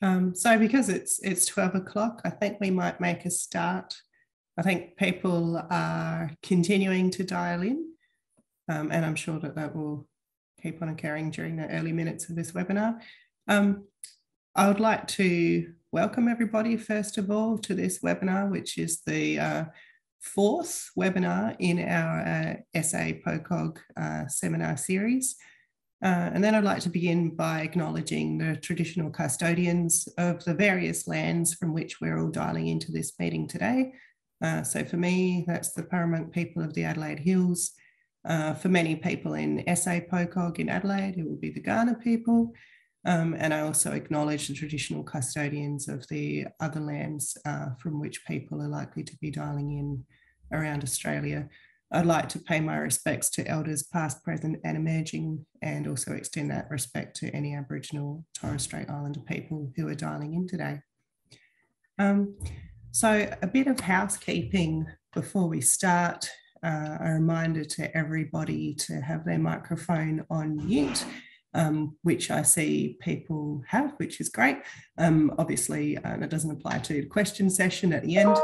Um, so because it's it's 12 o'clock, I think we might make a start. I think people are continuing to dial in, um, and I'm sure that that will keep on occurring during the early minutes of this webinar. Um, I would like to welcome everybody, first of all, to this webinar, which is the uh, fourth webinar in our uh, SA PoCoG uh, seminar series. Uh, and then I'd like to begin by acknowledging the traditional custodians of the various lands from which we're all dialing into this meeting today. Uh, so for me, that's the Peramangk people of the Adelaide Hills. Uh, for many people in SA PoCoG in Adelaide, it will be the Kaurna people. Um, and I also acknowledge the traditional custodians of the other lands uh, from which people are likely to be dialing in around Australia. I'd like to pay my respects to elders past, present and emerging and also extend that respect to any Aboriginal Torres Strait Islander people who are dialing in today. Um, so a bit of housekeeping before we start. Uh, a reminder to everybody to have their microphone on mute, um, which I see people have, which is great. Um, obviously, uh, it doesn't apply to the question session at the end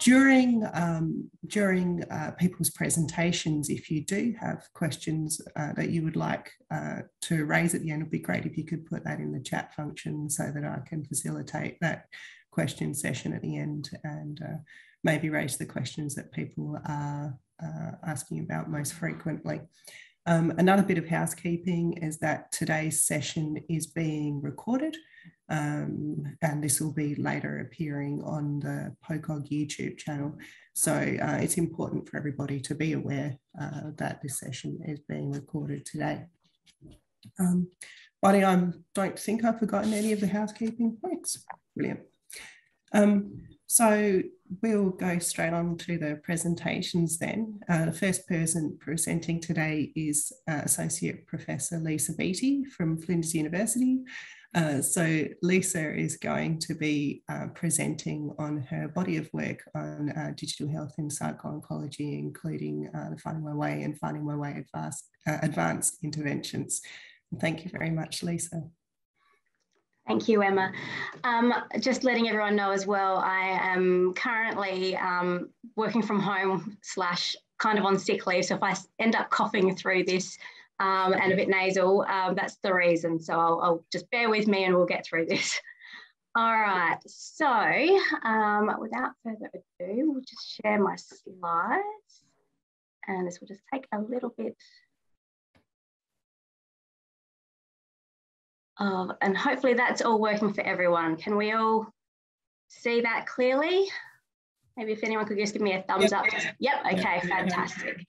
during um, during uh, people's presentations, if you do have questions uh, that you would like uh, to raise at the end, it would be great if you could put that in the chat function so that I can facilitate that question session at the end and uh, maybe raise the questions that people are uh, asking about most frequently. Um, another bit of housekeeping is that today's session is being recorded um, and this will be later appearing on the PoCoG YouTube channel. So uh, it's important for everybody to be aware uh, that this session is being recorded today. Um, Bonnie, I don't think I've forgotten any of the housekeeping points. Brilliant. Um, so we'll go straight on to the presentations then. Uh, the first person presenting today is uh, Associate Professor Lisa Beatty from Flinders University. Uh, so Lisa is going to be uh, presenting on her body of work on uh, digital health and psycho-oncology, including uh, the Finding My Way and Finding My Way advanced, advanced interventions. Thank you very much, Lisa. Thank you, Emma. Um, just letting everyone know as well, I am currently um, working from home slash kind of on sick leave. So if I end up coughing through this, um, and a bit nasal. Um, that's the reason. So I'll, I'll, just bear with me and we'll get through this. All right, so um, without further ado, we'll just share my slides and this will just take a little bit of, and hopefully that's all working for everyone. Can we all see that clearly? Maybe if anyone could just give me a thumbs up. Yep, okay, fantastic.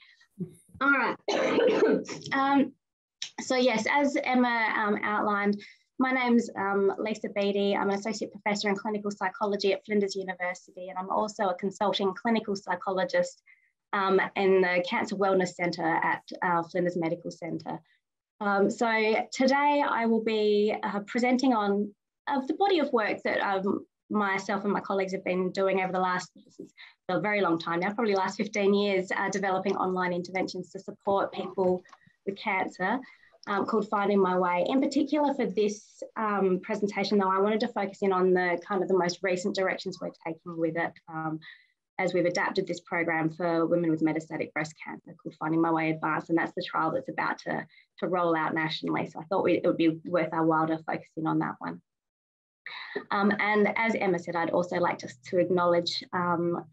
All right. um, so yes, as Emma um, outlined, my name's um, Lisa Beatty. I'm an associate professor in clinical psychology at Flinders University, and I'm also a consulting clinical psychologist um, in the Cancer Wellness Centre at uh, Flinders Medical Centre. Um, so today I will be uh, presenting on uh, the body of work that um, myself and my colleagues have been doing over the last a very long time now, probably last 15 years, uh, developing online interventions to support people with cancer um, called Finding My Way. In particular for this um, presentation though, I wanted to focus in on the kind of the most recent directions we're taking with it um, as we've adapted this program for women with metastatic breast cancer called Finding My Way Advanced, and that's the trial that's about to, to roll out nationally. So I thought we, it would be worth our while to focus in on that one. Um, and as Emma said, I'd also like just to acknowledge um,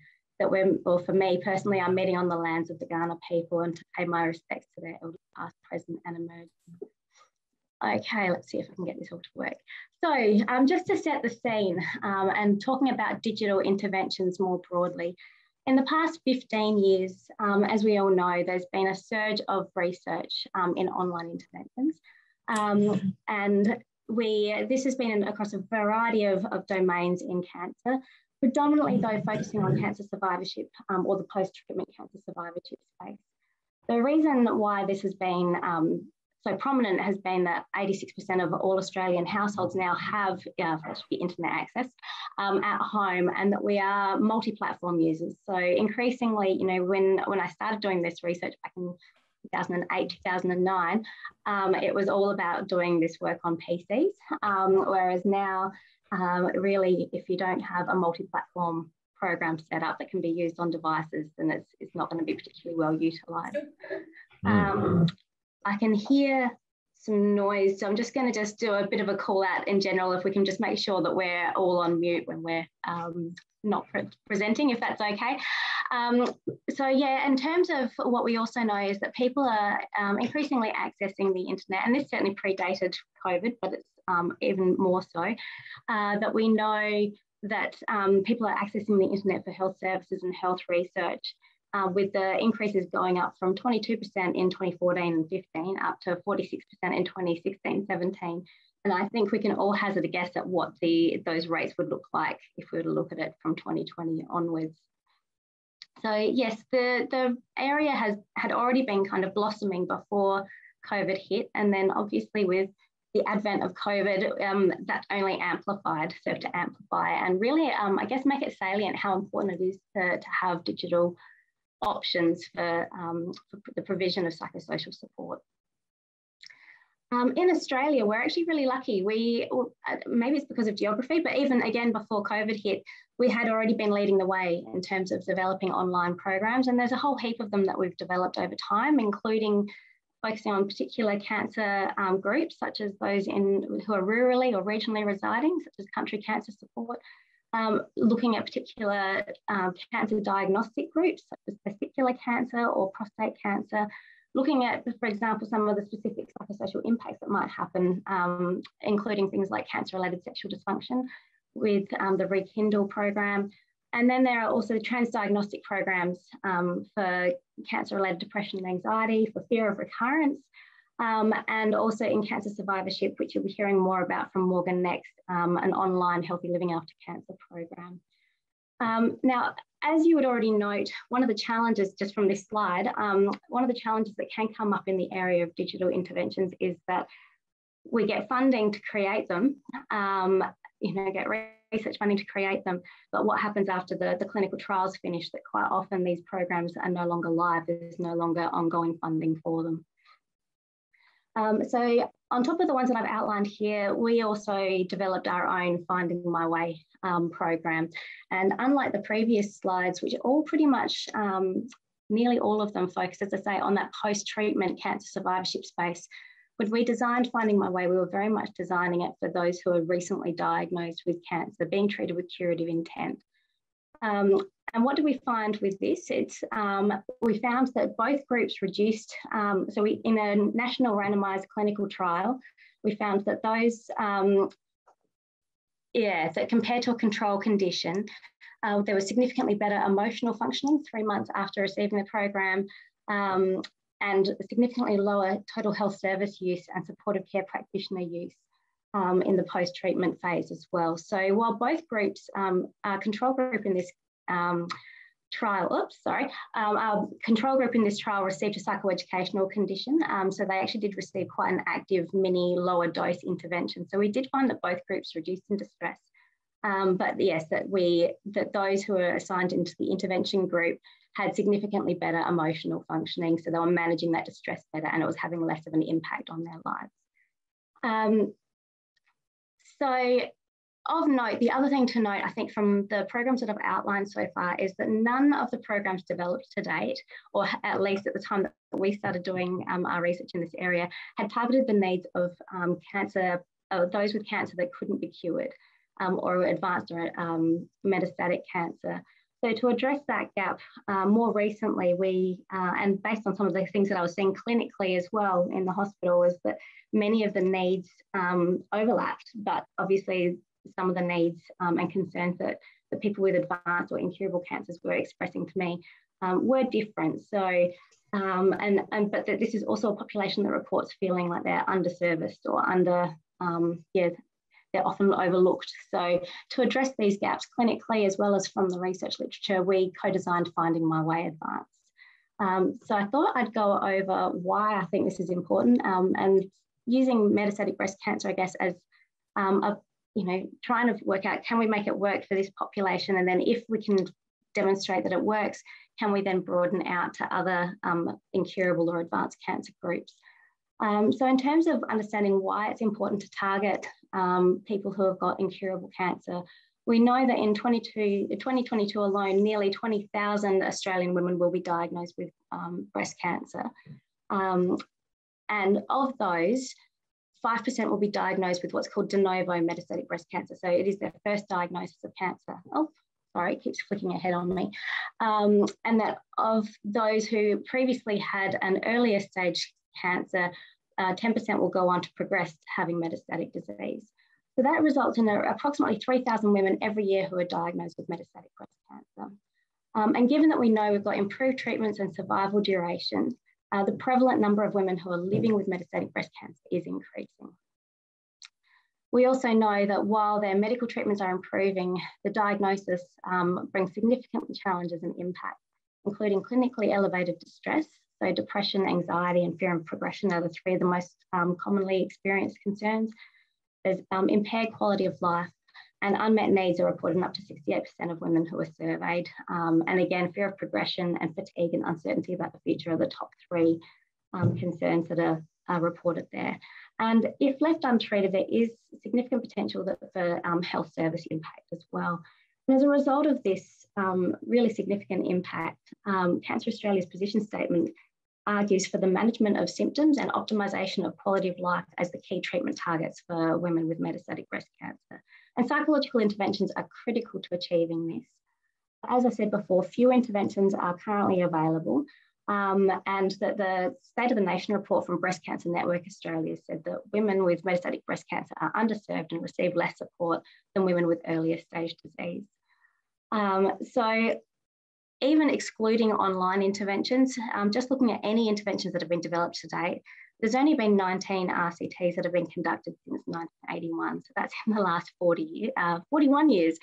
that we're, or for me personally, I'm meeting on the lands of the Kaurna people and to pay my respects to their elders past, present and emerging. Okay, let's see if I can get this all to work. So um, just to set the scene um, and talking about digital interventions more broadly, in the past 15 years, um, as we all know, there's been a surge of research um, in online interventions. Um, and we this has been across a variety of, of domains in cancer, predominantly though focusing on cancer survivorship um, or the post-treatment cancer survivorship space. The reason why this has been um, so prominent has been that 86% of all Australian households now have uh, internet access um, at home and that we are multi-platform users. So increasingly, you know, when, when I started doing this research back in 2008, 2009, um, it was all about doing this work on PCs. Um, whereas now, um, really, if you don't have a multi-platform program set up that can be used on devices, then it's, it's not going to be particularly well utilized. Mm. I can hear some noise. So I'm just going to just do a bit of a call out in general if we can just make sure that we're all on mute when we're um, not pre presenting, if that's okay. Um, so yeah, in terms of what we also know is that people are um, increasingly accessing the internet, and this certainly predated COVID, but it's um, even more so, uh, that we know that um, people are accessing the internet for health services and health research uh, with the increases going up from 22% in 2014 and 15 up to 46% in 2016 17. And I think we can all hazard a guess at what the those rates would look like if we were to look at it from 2020 onwards. So yes, the, the area has had already been kind of blossoming before COVID hit. And then obviously with the advent of COVID, um, that only amplified, served to amplify and really, um, I guess, make it salient how important it is to, to have digital options for, um, for the provision of psychosocial support. Um, in Australia, we're actually really lucky. We uh, maybe it's because of geography, but even again before COVID hit, we had already been leading the way in terms of developing online programs, and there's a whole heap of them that we've developed over time, including focusing on particular cancer um, groups, such as those in who are rurally or regionally residing, such as country cancer support, um, looking at particular um, cancer diagnostic groups, such as testicular cancer or prostate cancer, looking at, for example, some of the specific psychosocial impacts that might happen, um, including things like cancer-related sexual dysfunction with um, the Rekindle program. And then there are also transdiagnostic programs um, for cancer-related depression and anxiety, for fear of recurrence, um, and also in cancer survivorship, which you'll be hearing more about from Morgan next, um, an online healthy living after cancer program. Um, now, as you would already note, one of the challenges just from this slide, um, one of the challenges that can come up in the area of digital interventions is that we get funding to create them, um, you know, get research funding to create them, but what happens after the, the clinical trials finish that quite often these programs are no longer live, there's no longer ongoing funding for them. Um, so on top of the ones that I've outlined here, we also developed our own Finding My Way um, program. And unlike the previous slides, which all pretty much, um, nearly all of them focus, as I say, on that post-treatment cancer survivorship space, when we designed Finding My Way, we were very much designing it for those who are recently diagnosed with cancer, being treated with curative intent. Um, and what do we find with this? It's um, we found that both groups reduced. Um, so we, in a national randomized clinical trial, we found that those, um, yeah, that compared to a control condition, uh, there was significantly better emotional functioning three months after receiving the program, um, and significantly lower total health service use and supportive care practitioner use. Um, in the post-treatment phase as well. So while both groups, um, our control group in this um, trial, oops, sorry, um, our control group in this trial received a psychoeducational condition. Um, so they actually did receive quite an active mini lower dose intervention. So we did find that both groups reduced in distress. Um, but yes, that we that those who were assigned into the intervention group had significantly better emotional functioning. So they were managing that distress better and it was having less of an impact on their lives. Um, so of note, the other thing to note, I think, from the programs that I've outlined so far is that none of the programs developed to date, or at least at the time that we started doing um, our research in this area, had targeted the needs of um, cancer, uh, those with cancer that couldn't be cured um, or advanced or um, metastatic cancer. So to address that gap, uh, more recently, we, uh, and based on some of the things that I was seeing clinically as well in the hospital, is that many of the needs um, overlapped, but obviously some of the needs um, and concerns that the people with advanced or incurable cancers were expressing to me um, were different. So, um, and, and but that this is also a population that reports feeling like they're underserviced or under, um, yeah, they're often overlooked. So to address these gaps clinically as well as from the research literature, we co-designed Finding My Way Advanced. Um, so I thought I'd go over why I think this is important um, and using metastatic breast cancer, I guess, as um, a you know, trying to work out can we make it work for this population, and then if we can demonstrate that it works, can we then broaden out to other um, incurable or advanced cancer groups? Um, so in terms of understanding why it's important to target um, people who have got incurable cancer, we know that in 22, 2022 alone, nearly 20,000 Australian women will be diagnosed with um, breast cancer. Um, and of those, 5% will be diagnosed with what's called de novo metastatic breast cancer. So it is their first diagnosis of cancer. Oh, sorry, it keeps flicking ahead on me. Um, and that of those who previously had an earlier stage cancer, 10% uh, will go on to progress having metastatic disease. So that results in a, approximately 3,000 women every year who are diagnosed with metastatic breast cancer. Um, and given that we know we've got improved treatments and survival duration, uh, the prevalent number of women who are living with metastatic breast cancer is increasing. We also know that while their medical treatments are improving, the diagnosis um, brings significant challenges and impact, including clinically elevated distress, so depression, anxiety, and fear of progression are the three of the most um, commonly experienced concerns, there's um, impaired quality of life and unmet needs are reported in up to 68% of women who were surveyed. Um, and again, fear of progression and fatigue and uncertainty about the future are the top three um, concerns that are, are, reported there. And if left untreated, there is significant potential for um, health service impact as well. And as a result of this um, really significant impact, um, Cancer Australia's position statement argues for the management of symptoms and optimization of quality of life as the key treatment targets for women with metastatic breast cancer. And psychological interventions are critical to achieving this. As I said before, few interventions are currently available. Um, and that the State of the Nation report from Breast Cancer Network Australia said that women with metastatic breast cancer are underserved and receive less support than women with earlier stage disease. Um, so even excluding online interventions, um, just looking at any interventions that have been developed to date, there's only been 19 RCTs that have been conducted since 1981. So that's in the last 40 uh, 41 years.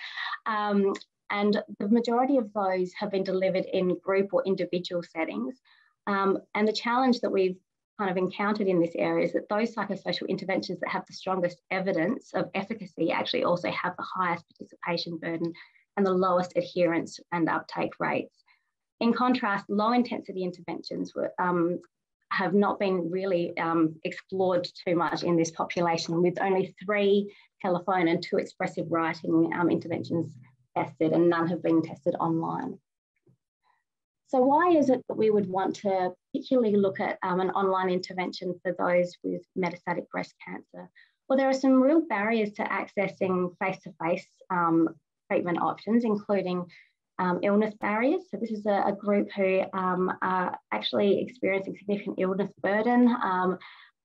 Um, and the majority of those have been delivered in group or individual settings. Um, and the challenge that we've kind of encountered in this area is that those psychosocial interventions that have the strongest evidence of efficacy actually also have the highest participation burden and the lowest adherence and uptake rates. In contrast, low intensity interventions were, um, have not been really um, explored too much in this population, with only three telephone and two expressive writing um, interventions tested, and none have been tested online. So, why is it that we would want to particularly look at um, an online intervention for those with metastatic breast cancer? Well, there are some real barriers to accessing face to face treatment options, including um, illness barriers. So this is a, a group who um, are actually experiencing significant illness burden um,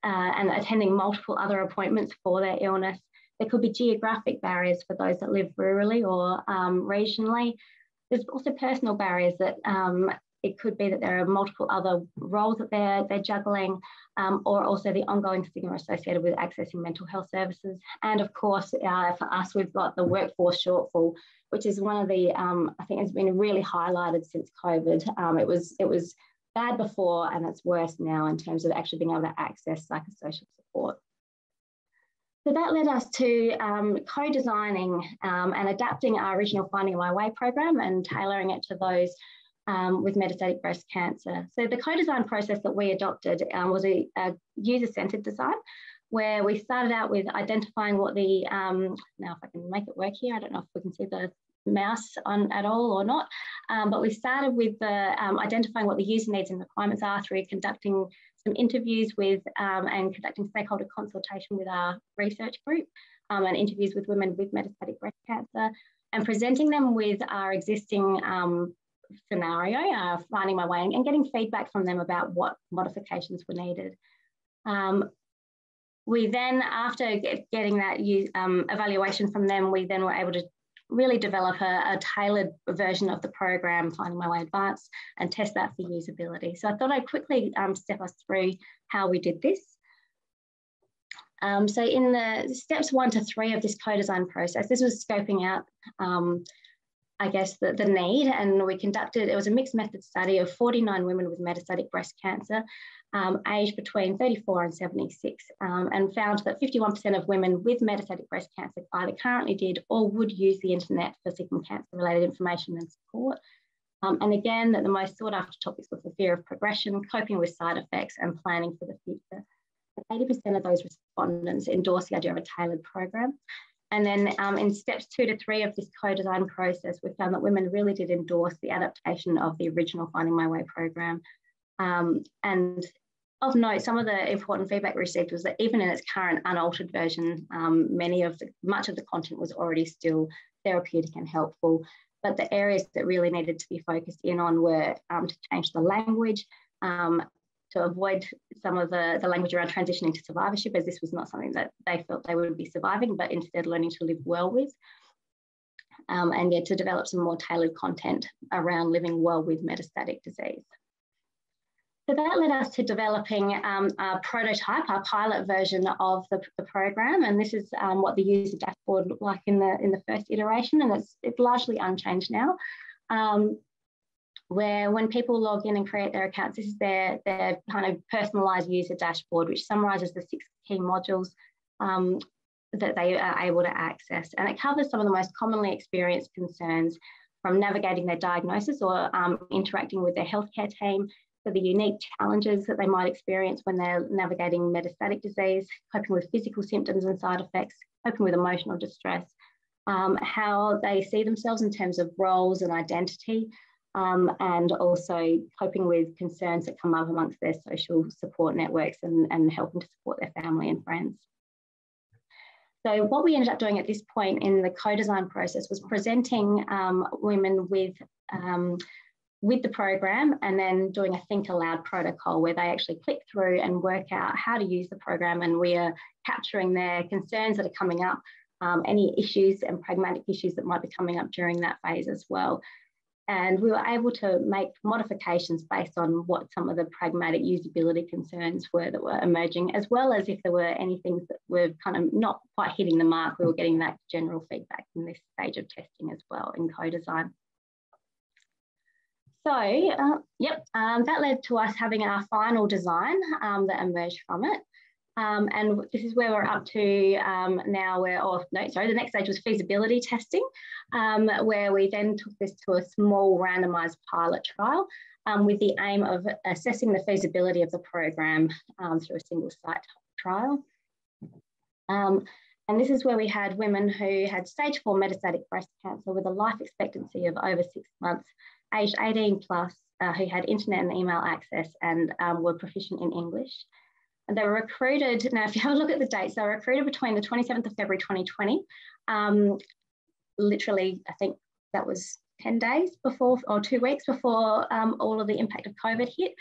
uh, and attending multiple other appointments for their illness. There could be geographic barriers for those that live rurally or um, regionally. There's also personal barriers that um, it could be that there are multiple other roles that they're, they're juggling, um, or also the ongoing stigma associated with accessing mental health services. And of course, uh, for us, we've got the workforce shortfall, which is one of the, um, I think has been really highlighted since COVID. Um, it, was, it was bad before and it's worse now in terms of actually being able to access psychosocial support. So that led us to um, co-designing um, and adapting our original Finding My Way program and tailoring it to those um, with metastatic breast cancer. So the co-design process that we adopted um, was a, a user-centered design where we started out with identifying what the, um, now if I can make it work here, I don't know if we can see the mouse on at all or not, um, but we started with the, um, identifying what the user needs and requirements are through conducting some interviews with um, and conducting stakeholder consultation with our research group and interviews with women with metastatic breast cancer and presenting them with our existing um, scenario, uh, finding my way and getting feedback from them about what modifications were needed. Um, we then, after get, getting that um, evaluation from them, we then were able to really develop a, a, tailored version of the program, Finding My Way Advanced, and test that for usability. So I thought I'd quickly um, step us through how we did this. Um, so in the steps one to three of this co-design process, this was scoping out um, I guess, the, the need. And we conducted, it was a mixed method study of 49 women with metastatic breast cancer, um, aged between 34 and 76, um, and found that 51% of women with metastatic breast cancer either currently did or would use the internet for seeking cancer related information and support. Um, and again, that the most sought after topics were the fear of progression, coping with side effects, and planning for the future. 80% of those respondents endorsed the idea of a tailored program. And then um, in steps two to three of this co-design process, we found that women really did endorse the adaptation of the original Finding My Way program. Um, and of note, some of the important feedback received was that even in its current unaltered version, um, many of the, much of the content was already still therapeutic and helpful. But the areas that really needed to be focused in on were um, to change the language, um, to avoid some of the, the language around transitioning to survivorship, as this was not something that they felt they would be surviving, but instead learning to live well with. Um, and yet to develop some more tailored content around living well with metastatic disease. So that led us to developing um, a prototype, our pilot version of the, the program. And this is um, what the user dashboard looked like in the, in the first iteration. And it's, it's largely unchanged now. Um, where when people log in and create their accounts, this is their, their kind of personalized user dashboard, which summarizes the six key modules um, that they are able to access. And it covers some of the most commonly experienced concerns from navigating their diagnosis or um, interacting with their healthcare team, for the unique challenges that they might experience when they're navigating metastatic disease, coping with physical symptoms and side effects, coping with emotional distress, um, how they see themselves in terms of roles and identity, um, and also coping with concerns that come up amongst their social support networks and, and helping to support their family and friends. So what we ended up doing at this point in the co-design process was presenting um, women with um, with the program and then doing a think aloud protocol where they actually click through and work out how to use the program and we are capturing their concerns that are coming up um, any issues and pragmatic issues that might be coming up during that phase as well and we were able to make modifications based on what some of the pragmatic usability concerns were that were emerging, as well as if there were any things that were kind of not quite hitting the mark, we were getting that general feedback in this stage of testing as well in co-design. So, uh, yep, um, that led to us having our final design um, that emerged from it. Um, and this is where we're up to um, now where, oh no, sorry, the next stage was feasibility testing, um, where we then took this to a small randomized pilot trial um, with the aim of assessing the feasibility of the program um, through a single site trial. Um, and this is where we had women who had stage four metastatic breast cancer with a life expectancy of over six months, aged 18 plus, uh, who had internet and email access and were proficient in English. And they were recruited. Now, if you have a look at the dates, they were recruited between the 27th of February 2020. Um, literally, I think that was 10 days before or two weeks before um, all of the impact of COVID hit.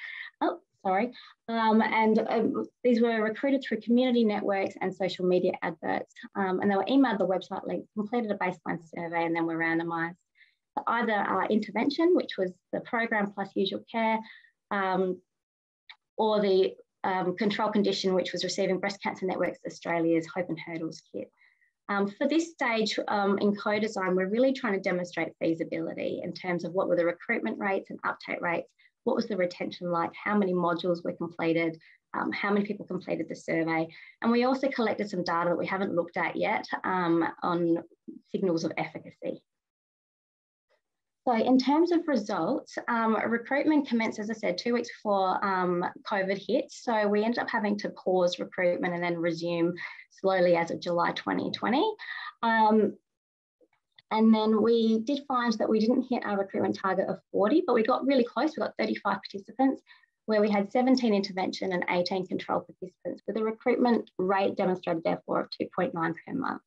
Oh, sorry. Um, and um, these were recruited through community networks and social media adverts. Um, and they were emailed the website link, completed a baseline survey, and then were randomized. So either our intervention, which was the program plus usual care, um, or the um, control condition, which was receiving Breast Cancer Networks Australia's Hope and Hurdles kit. Um, for this stage um, in co-design, we're really trying to demonstrate feasibility in terms of what were the recruitment rates and uptake rates, what was the retention like, how many modules were completed, um, how many people completed the survey. And we also collected some data that we haven't looked at yet um, on signals of efficacy. So in terms of results, um, recruitment commenced, as I said, two weeks before um, COVID hit. So we ended up having to pause recruitment and then resume slowly as of July 2020. Um, and then we did find that we didn't hit our recruitment target of 40, but we got really close. We got 35 participants where we had 17 intervention and 18 control participants with a recruitment rate demonstrated therefore of 2.9 per month.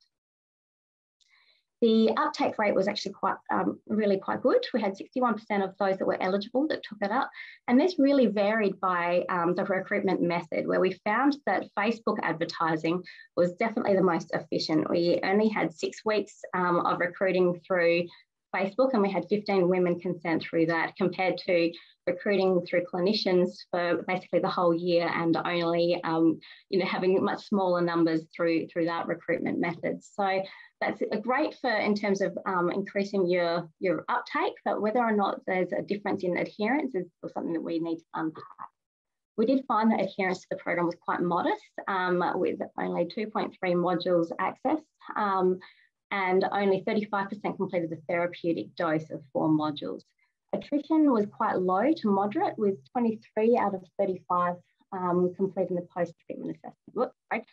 The uptake rate was actually quite, um, really quite good. We had 61% of those that were eligible that took it up. And this really varied by um, the recruitment method, where we found that Facebook advertising was definitely the most efficient. We only had six weeks um, of recruiting through Facebook, and we had 15 women consent through that, compared to recruiting through clinicians for basically the whole year, and only um, you know having much smaller numbers through through that recruitment method. So that's great for in terms of um, increasing your, your uptake, but whether or not there's a difference in adherence is something that we need to unpack. We did find that adherence to the program was quite modest um, with only 2.3 modules accessed um, and only 35% completed the therapeutic dose of four modules. Attrition was quite low to moderate with 23 out of 35 um, completing the post-treatment assessment. right?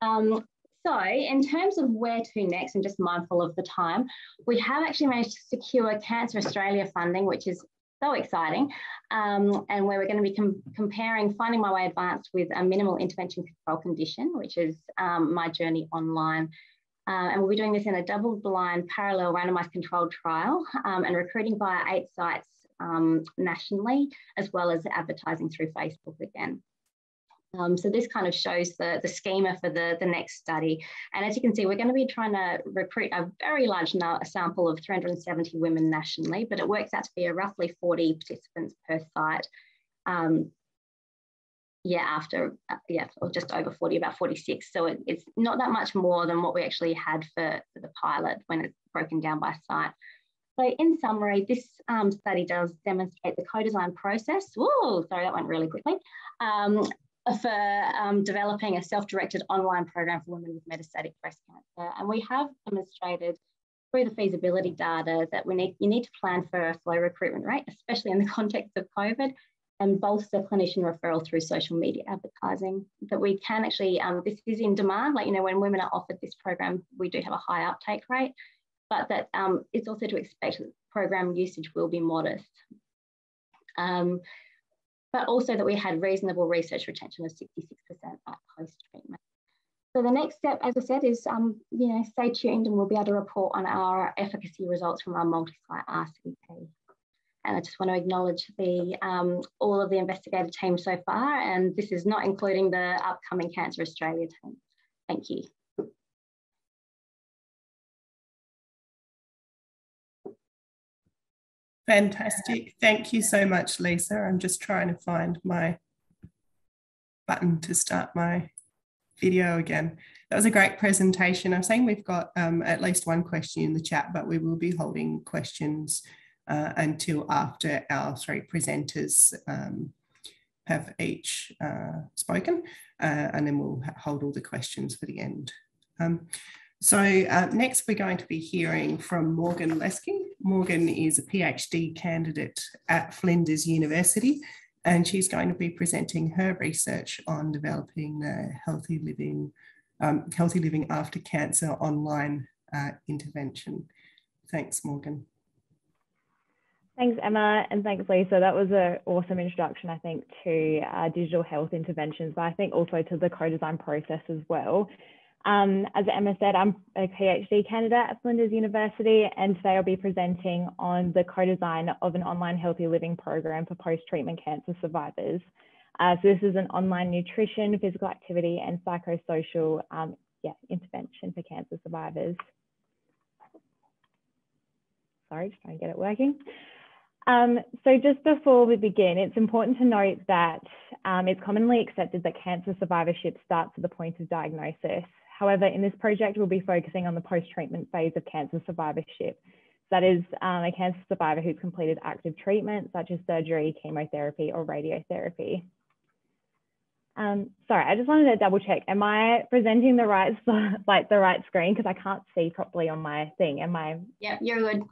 Um, so in terms of where to next, and just mindful of the time, we have actually managed to secure Cancer Australia funding, which is so exciting, um, and where we're going to be com comparing Finding My Way Advanced with a minimal intervention control condition, which is um, My Journey Online. Uh, and we'll be doing this in a double-blind, parallel, randomized controlled trial um, and recruiting via eight sites um, nationally, as well as advertising through Facebook again. Um, so this kind of shows the, the schema for the, the next study. And as you can see, we're going to be trying to recruit a very large sample of 370 women nationally, but it works out to be a roughly 40 participants per site. Um, yeah, after, uh, yeah, or just over 40, about 46. So it, it's not that much more than what we actually had for, for the pilot when it's broken down by site. So in summary, this um, study does demonstrate the co-design process. Whoa, sorry, that went really quickly. Um, for um, developing a self-directed online program for women with metastatic breast cancer. And we have demonstrated through the feasibility data that we need, you need to plan for a slow recruitment rate, especially in the context of COVID, and bolster clinician referral through social media advertising. That we can actually, um, this is in demand, like, you know, when women are offered this program, we do have a high uptake rate, but that um, it's also to expect that program usage will be modest. Um, but also that we had reasonable research retention of 66% at post-treatment. So the next step, as I said, is um, you know stay tuned and we'll be able to report on our efficacy results from our multi-site RCT. And I just want to acknowledge the um, all of the investigator team so far, and this is not including the upcoming Cancer Australia team. Thank you. Fantastic. Thank you so much, Lisa. I'm just trying to find my button to start my video again. That was a great presentation. I'm saying we've got um, at least one question in the chat, but we will be holding questions uh, until after our three presenters um, have each uh, spoken, uh, and then we'll hold all the questions for the end. Um, so uh, next we're going to be hearing from Morgan Leske. Morgan is a PhD candidate at Flinders University and she's going to be presenting her research on developing the healthy living, um, healthy living after cancer online uh, intervention. Thanks, Morgan. Thanks, Emma, and thanks, Lisa. That was an awesome introduction, I think, to uh, digital health interventions, but I think also to the co-design process as well. Um, as Emma said, I'm a PhD candidate at Flinders University, and today I'll be presenting on the co-design of an online healthy living program for post-treatment cancer survivors. Uh, so this is an online nutrition, physical activity, and psychosocial um, yeah, intervention for cancer survivors. Sorry, just trying to get it working. Um, so just before we begin, it's important to note that um, it's commonly accepted that cancer survivorship starts at the point of diagnosis. However, in this project, we'll be focusing on the post-treatment phase of cancer survivorship. That is um, a cancer survivor who's completed active treatment, such as surgery, chemotherapy, or radiotherapy. Um, sorry, I just wanted to double check. Am I presenting the right, like the right screen? Because I can't see properly on my thing. Am I? Yeah, you're good.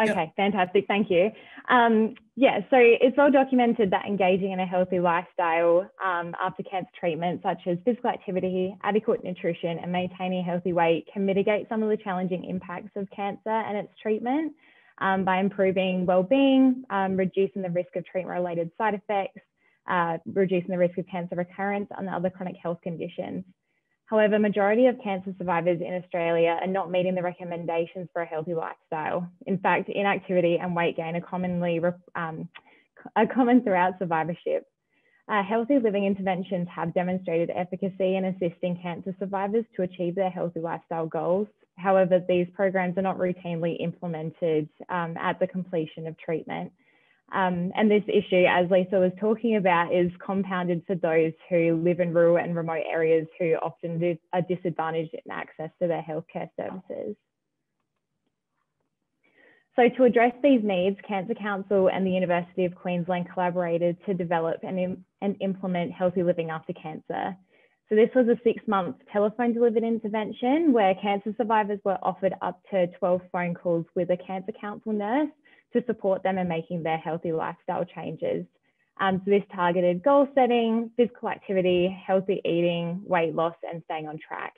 Okay, yep. fantastic. Thank you. Um, yeah, so it's well documented that engaging in a healthy lifestyle um, after cancer treatment, such as physical activity, adequate nutrition, and maintaining a healthy weight, can mitigate some of the challenging impacts of cancer and its treatment um, by improving well-being, um, reducing the risk of treatment-related side effects, uh, reducing the risk of cancer recurrence and other chronic health conditions. However, majority of cancer survivors in Australia are not meeting the recommendations for a healthy lifestyle. In fact, inactivity and weight gain are commonly um, are common throughout survivorship. Uh, healthy living interventions have demonstrated efficacy in assisting cancer survivors to achieve their healthy lifestyle goals. However, these programs are not routinely implemented um, at the completion of treatment. Um, and this issue, as Lisa was talking about, is compounded for those who live in rural and remote areas who often are disadvantaged in access to their healthcare services. So to address these needs, Cancer Council and the University of Queensland collaborated to develop and, and implement Healthy Living After Cancer. So this was a six month telephone delivered intervention where cancer survivors were offered up to 12 phone calls with a Cancer Council nurse to support them in making their healthy lifestyle changes. Um, so this targeted goal setting, physical activity, healthy eating, weight loss, and staying on track.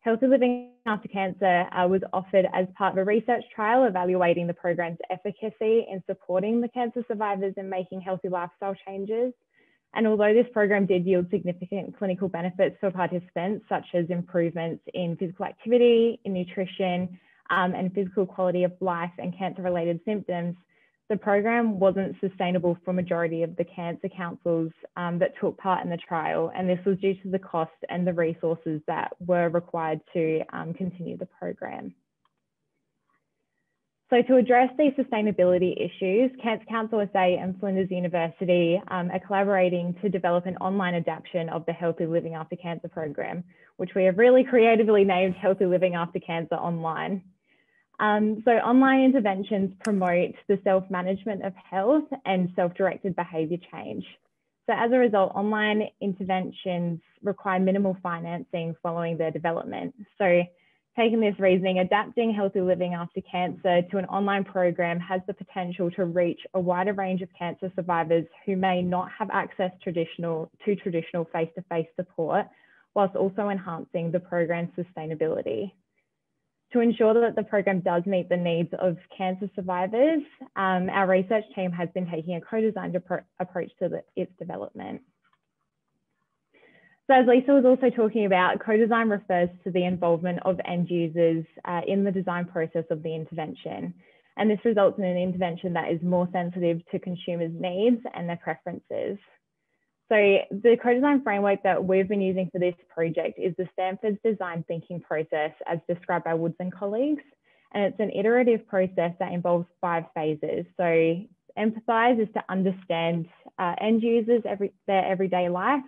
Healthy Living After Cancer uh, was offered as part of a research trial evaluating the program's efficacy in supporting the cancer survivors in making healthy lifestyle changes. And although this program did yield significant clinical benefits for participants, such as improvements in physical activity, in nutrition, um, and physical quality of life and cancer related symptoms, the program wasn't sustainable for majority of the cancer councils um, that took part in the trial, and this was due to the cost and the resources that were required to um, continue the program. So to address these sustainability issues, Cancer Council SA and Flinders University um, are collaborating to develop an online adaptation of the Healthy Living After Cancer program, which we have really creatively named Healthy Living After Cancer Online. Um, so online interventions promote the self-management of health and self-directed behaviour change. So as a result, online interventions require minimal financing following their development. So taking this reasoning, adapting healthy living after cancer to an online program has the potential to reach a wider range of cancer survivors who may not have access traditional, to traditional face-to-face -face support, whilst also enhancing the program's sustainability to ensure that the program does meet the needs of cancer survivors, um, our research team has been taking a co-designed approach to the, its development. So as Lisa was also talking about, co-design refers to the involvement of end users uh, in the design process of the intervention. And this results in an intervention that is more sensitive to consumers' needs and their preferences. So the co-design framework that we've been using for this project is the Stanford's design thinking process as described by Woods and colleagues. And it's an iterative process that involves five phases. So empathize is to understand uh, end users, every, their everyday life.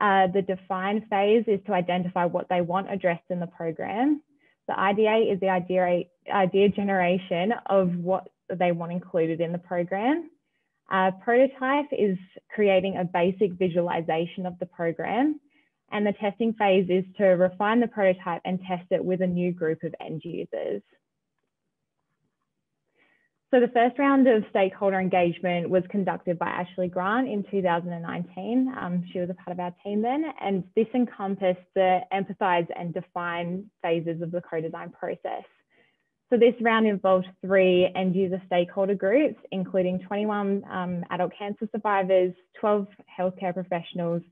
Uh, the define phase is to identify what they want addressed in the program. The ideate is the idea, idea generation of what they want included in the program. Uh, prototype is creating a basic visualization of the program. And the testing phase is to refine the prototype and test it with a new group of end users. So the first round of stakeholder engagement was conducted by Ashley Grant in 2019. Um, she was a part of our team then, and this encompassed the empathize and define phases of the co-design process. So this round involved three end user stakeholder groups, including 21 um, adult cancer survivors, 12 healthcare professionals,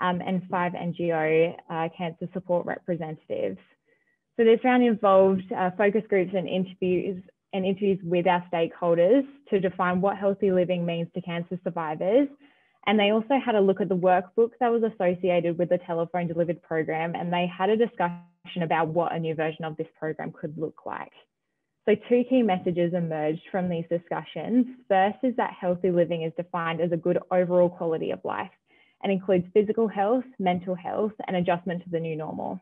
um, and five NGO uh, cancer support representatives. So this round involved uh, focus groups and interviews and interviews with our stakeholders to define what healthy living means to cancer survivors. And they also had a look at the workbook that was associated with the telephone delivered program, and they had a discussion about what a new version of this program could look like. So two key messages emerged from these discussions. First is that healthy living is defined as a good overall quality of life and includes physical health, mental health, and adjustment to the new normal.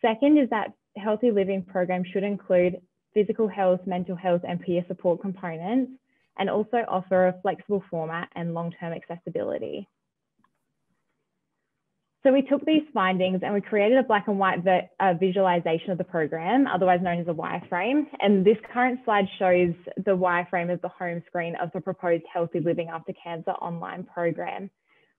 Second is that healthy living programs should include physical health, mental health, and peer support components, and also offer a flexible format and long-term accessibility. So we took these findings and we created a black and white uh, visualization of the program, otherwise known as a wireframe. And this current slide shows the wireframe as the home screen of the proposed Healthy Living After Cancer online program.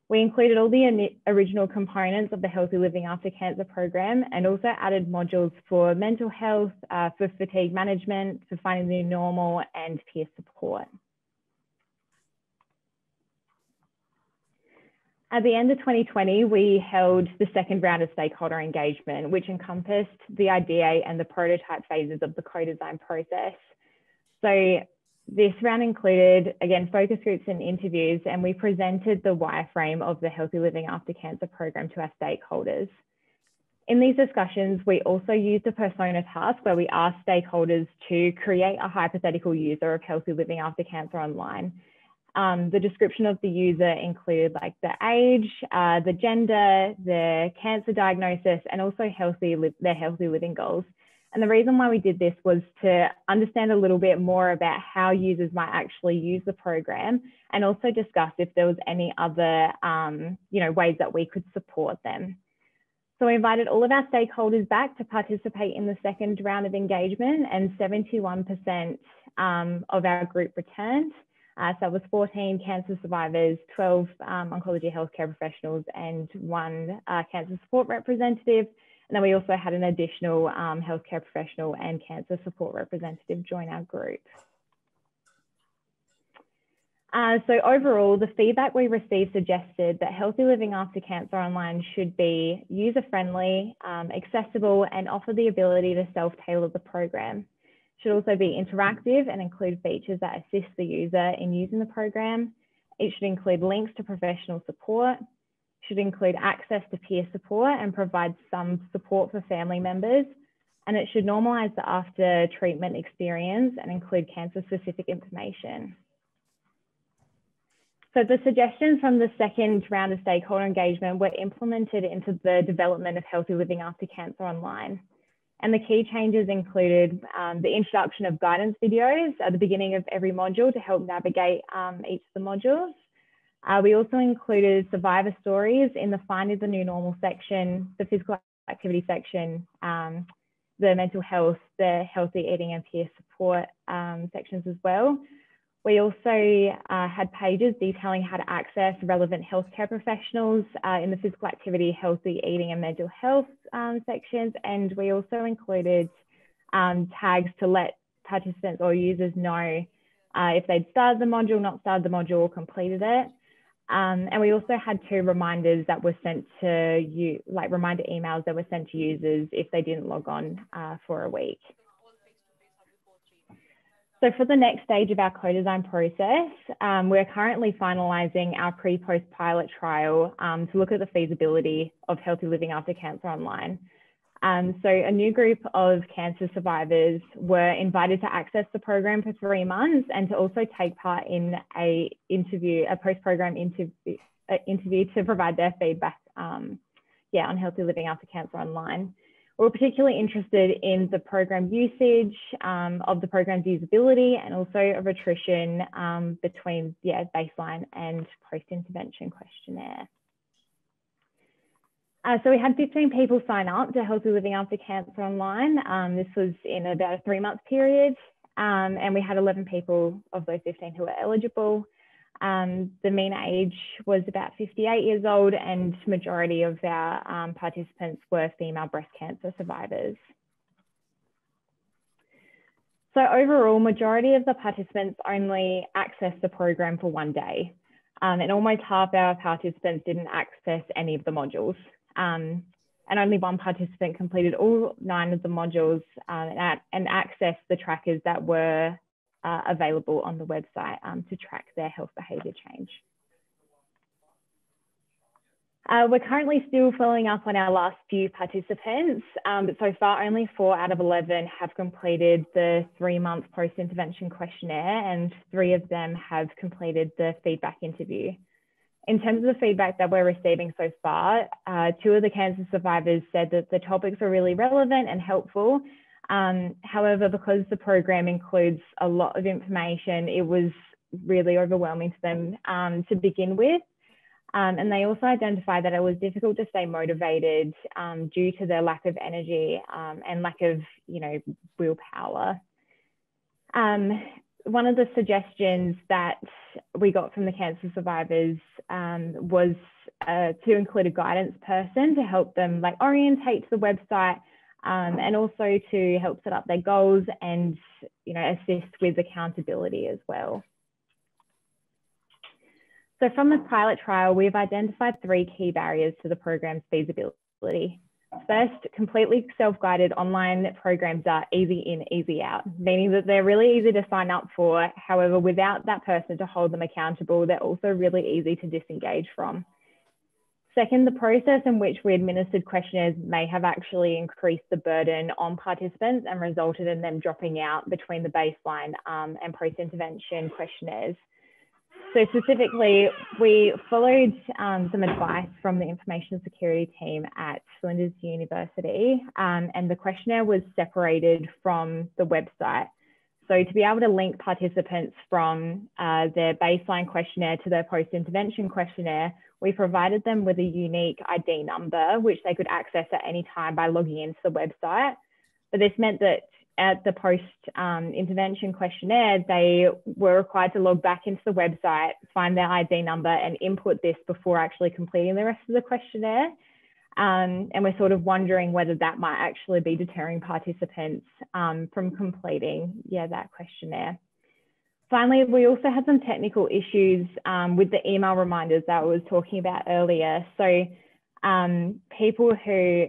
We included all the original components of the Healthy Living After Cancer program and also added modules for mental health, uh, for fatigue management, for finding the new normal and peer support. At the end of 2020, we held the second round of stakeholder engagement, which encompassed the idea and the prototype phases of the co-design process. So this round included, again, focus groups and interviews, and we presented the wireframe of the Healthy Living After Cancer program to our stakeholders. In these discussions, we also used a persona task where we asked stakeholders to create a hypothetical user of Healthy Living After Cancer online um, the description of the user included like the age, uh, the gender, the cancer diagnosis, and also healthy their healthy living goals. And the reason why we did this was to understand a little bit more about how users might actually use the program and also discuss if there was any other um, you know, ways that we could support them. So we invited all of our stakeholders back to participate in the second round of engagement and 71% um, of our group returned. Uh, so it was 14 cancer survivors, 12 um, oncology healthcare professionals and one uh, cancer support representative. And then we also had an additional um, healthcare professional and cancer support representative join our group. Uh, so overall, the feedback we received suggested that Healthy Living After Cancer Online should be user-friendly, um, accessible, and offer the ability to self-tailor the program. Should also be interactive and include features that assist the user in using the program. It should include links to professional support, should include access to peer support and provide some support for family members. And it should normalise the after treatment experience and include cancer specific information. So the suggestions from the second round of stakeholder engagement were implemented into the development of Healthy Living After Cancer Online. And the key changes included um, the introduction of guidance videos at the beginning of every module to help navigate um, each of the modules. Uh, we also included survivor stories in the Finding the New Normal section, the physical activity section, um, the mental health, the healthy eating and peer support um, sections as well. We also uh, had pages detailing how to access relevant healthcare professionals uh, in the physical activity, healthy eating and mental health um, sections. And we also included um, tags to let participants or users know uh, if they'd started the module, not started the module, or completed it. Um, and we also had two reminders that were sent to you, like reminder emails that were sent to users if they didn't log on uh, for a week. So for the next stage of our co-design process, um, we're currently finalising our pre-post pilot trial um, to look at the feasibility of healthy living after cancer online. Um, so a new group of cancer survivors were invited to access the program for three months and to also take part in a interview, a post-program interview, uh, interview to provide their feedback, um, yeah, on healthy living after cancer online. We're particularly interested in the program usage, um, of the program's usability, and also of attrition um, between yeah, baseline and post-intervention questionnaire. Uh, so we had 15 people sign up to Healthy Living After Cancer Online. Um, this was in about a three month period. Um, and we had 11 people of those 15 who were eligible. Um, the mean age was about 58 years old and majority of our um, participants were female breast cancer survivors. So overall, majority of the participants only accessed the program for one day. Um, and almost half our participants didn't access any of the modules. Um, and only one participant completed all nine of the modules um, and, and accessed the trackers that were uh, available on the website um, to track their health behaviour change. Uh, we're currently still following up on our last few participants, um, but so far only four out of 11 have completed the three month post intervention questionnaire and three of them have completed the feedback interview. In terms of the feedback that we're receiving so far, uh, two of the cancer survivors said that the topics are really relevant and helpful, um, however, because the program includes a lot of information, it was really overwhelming to them um, to begin with. Um, and they also identified that it was difficult to stay motivated um, due to their lack of energy um, and lack of, you know, willpower. Um, one of the suggestions that we got from the cancer survivors was uh, to include a guidance person to help them like orientate to the website um, and also to help set up their goals and you know assist with accountability as well. So from the pilot trial, we've identified three key barriers to the program's feasibility. First, completely self-guided online programs are easy in, easy out, meaning that they're really easy to sign up for. However, without that person to hold them accountable, they're also really easy to disengage from. Second, the process in which we administered questionnaires may have actually increased the burden on participants and resulted in them dropping out between the baseline um, and post-intervention questionnaires. so specifically, we followed um, some advice from the information security team at Flinders University, um, and the questionnaire was separated from the website. So to be able to link participants from uh, their baseline questionnaire to their post-intervention questionnaire, we provided them with a unique ID number, which they could access at any time by logging into the website. But this meant that at the post um, questionnaire, they were required to log back into the website, find their ID number, and input this before actually completing the rest of the questionnaire. Um, and we're sort of wondering whether that might actually be deterring participants um, from completing, yeah, that questionnaire. Finally, we also had some technical issues um, with the email reminders that I was talking about earlier. So um, people who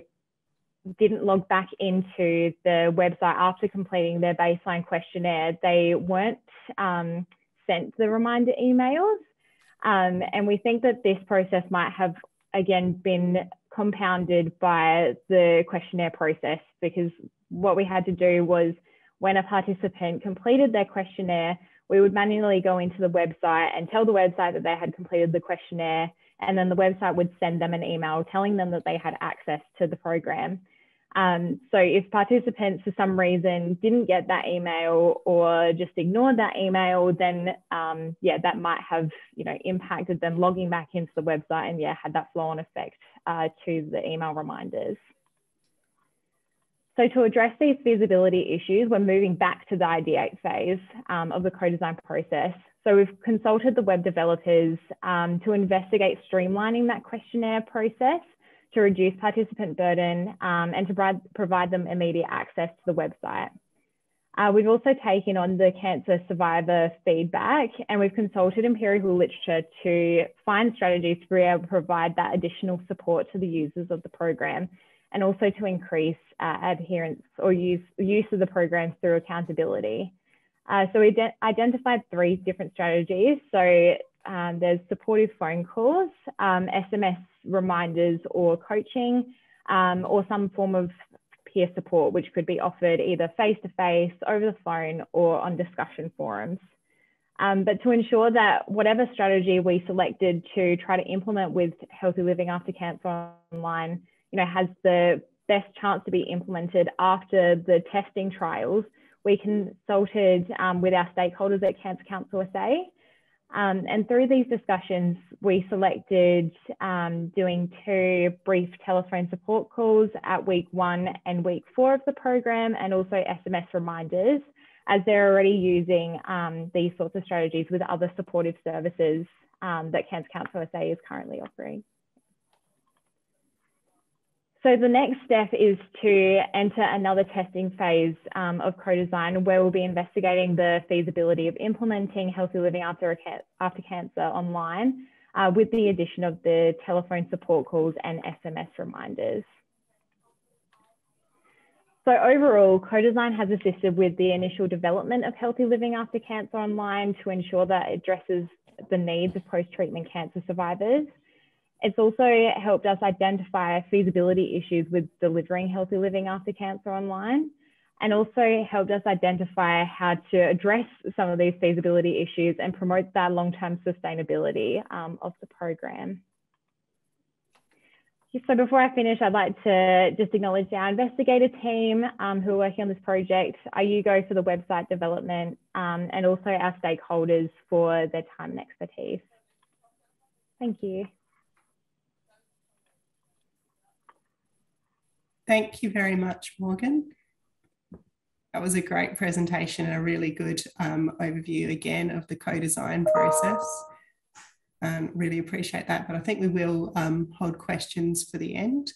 didn't log back into the website after completing their baseline questionnaire, they weren't um, sent the reminder emails. Um, and we think that this process might have, again, been compounded by the questionnaire process because what we had to do was when a participant completed their questionnaire, we would manually go into the website and tell the website that they had completed the questionnaire and then the website would send them an email telling them that they had access to the program. Um, so if participants for some reason didn't get that email or just ignored that email, then um, yeah, that might have you know impacted them logging back into the website and yeah, had that flow-on effect uh, to the email reminders. So to address these feasibility issues, we're moving back to the ideate phase um, of the co-design process. So we've consulted the web developers um, to investigate streamlining that questionnaire process to reduce participant burden um, and to provide, provide them immediate access to the website. Uh, we've also taken on the cancer survivor feedback and we've consulted empirical literature to find strategies to be able to provide that additional support to the users of the program and also to increase uh, adherence or use, use of the program through accountability. Uh, so we identified three different strategies. So um, there's supportive phone calls, um, SMS reminders or coaching, um, or some form of peer support, which could be offered either face to face, over the phone, or on discussion forums. Um, but to ensure that whatever strategy we selected to try to implement with Healthy Living After Cancer Online, you know, has the best chance to be implemented after the testing trials, we consulted um, with our stakeholders at Cancer Council SA um, and through these discussions, we selected um, doing two brief telephone support calls at week one and week four of the program, and also SMS reminders, as they're already using um, these sorts of strategies with other supportive services um, that Cancer Council SA is currently offering. So the next step is to enter another testing phase um, of co-design where we'll be investigating the feasibility of implementing healthy living after, after cancer online uh, with the addition of the telephone support calls and SMS reminders. So overall, co-design has assisted with the initial development of healthy living after cancer online to ensure that it addresses the needs of post-treatment cancer survivors it's also helped us identify feasibility issues with delivering healthy living after cancer online and also helped us identify how to address some of these feasibility issues and promote that long-term sustainability um, of the program. So before I finish, I'd like to just acknowledge our investigator team um, who are working on this project, IUGO for the website development, um, and also our stakeholders for their time and expertise. Thank you. Thank you very much, Morgan. That was a great presentation and a really good um, overview again of the co-design process. Um, really appreciate that, but I think we will um, hold questions for the end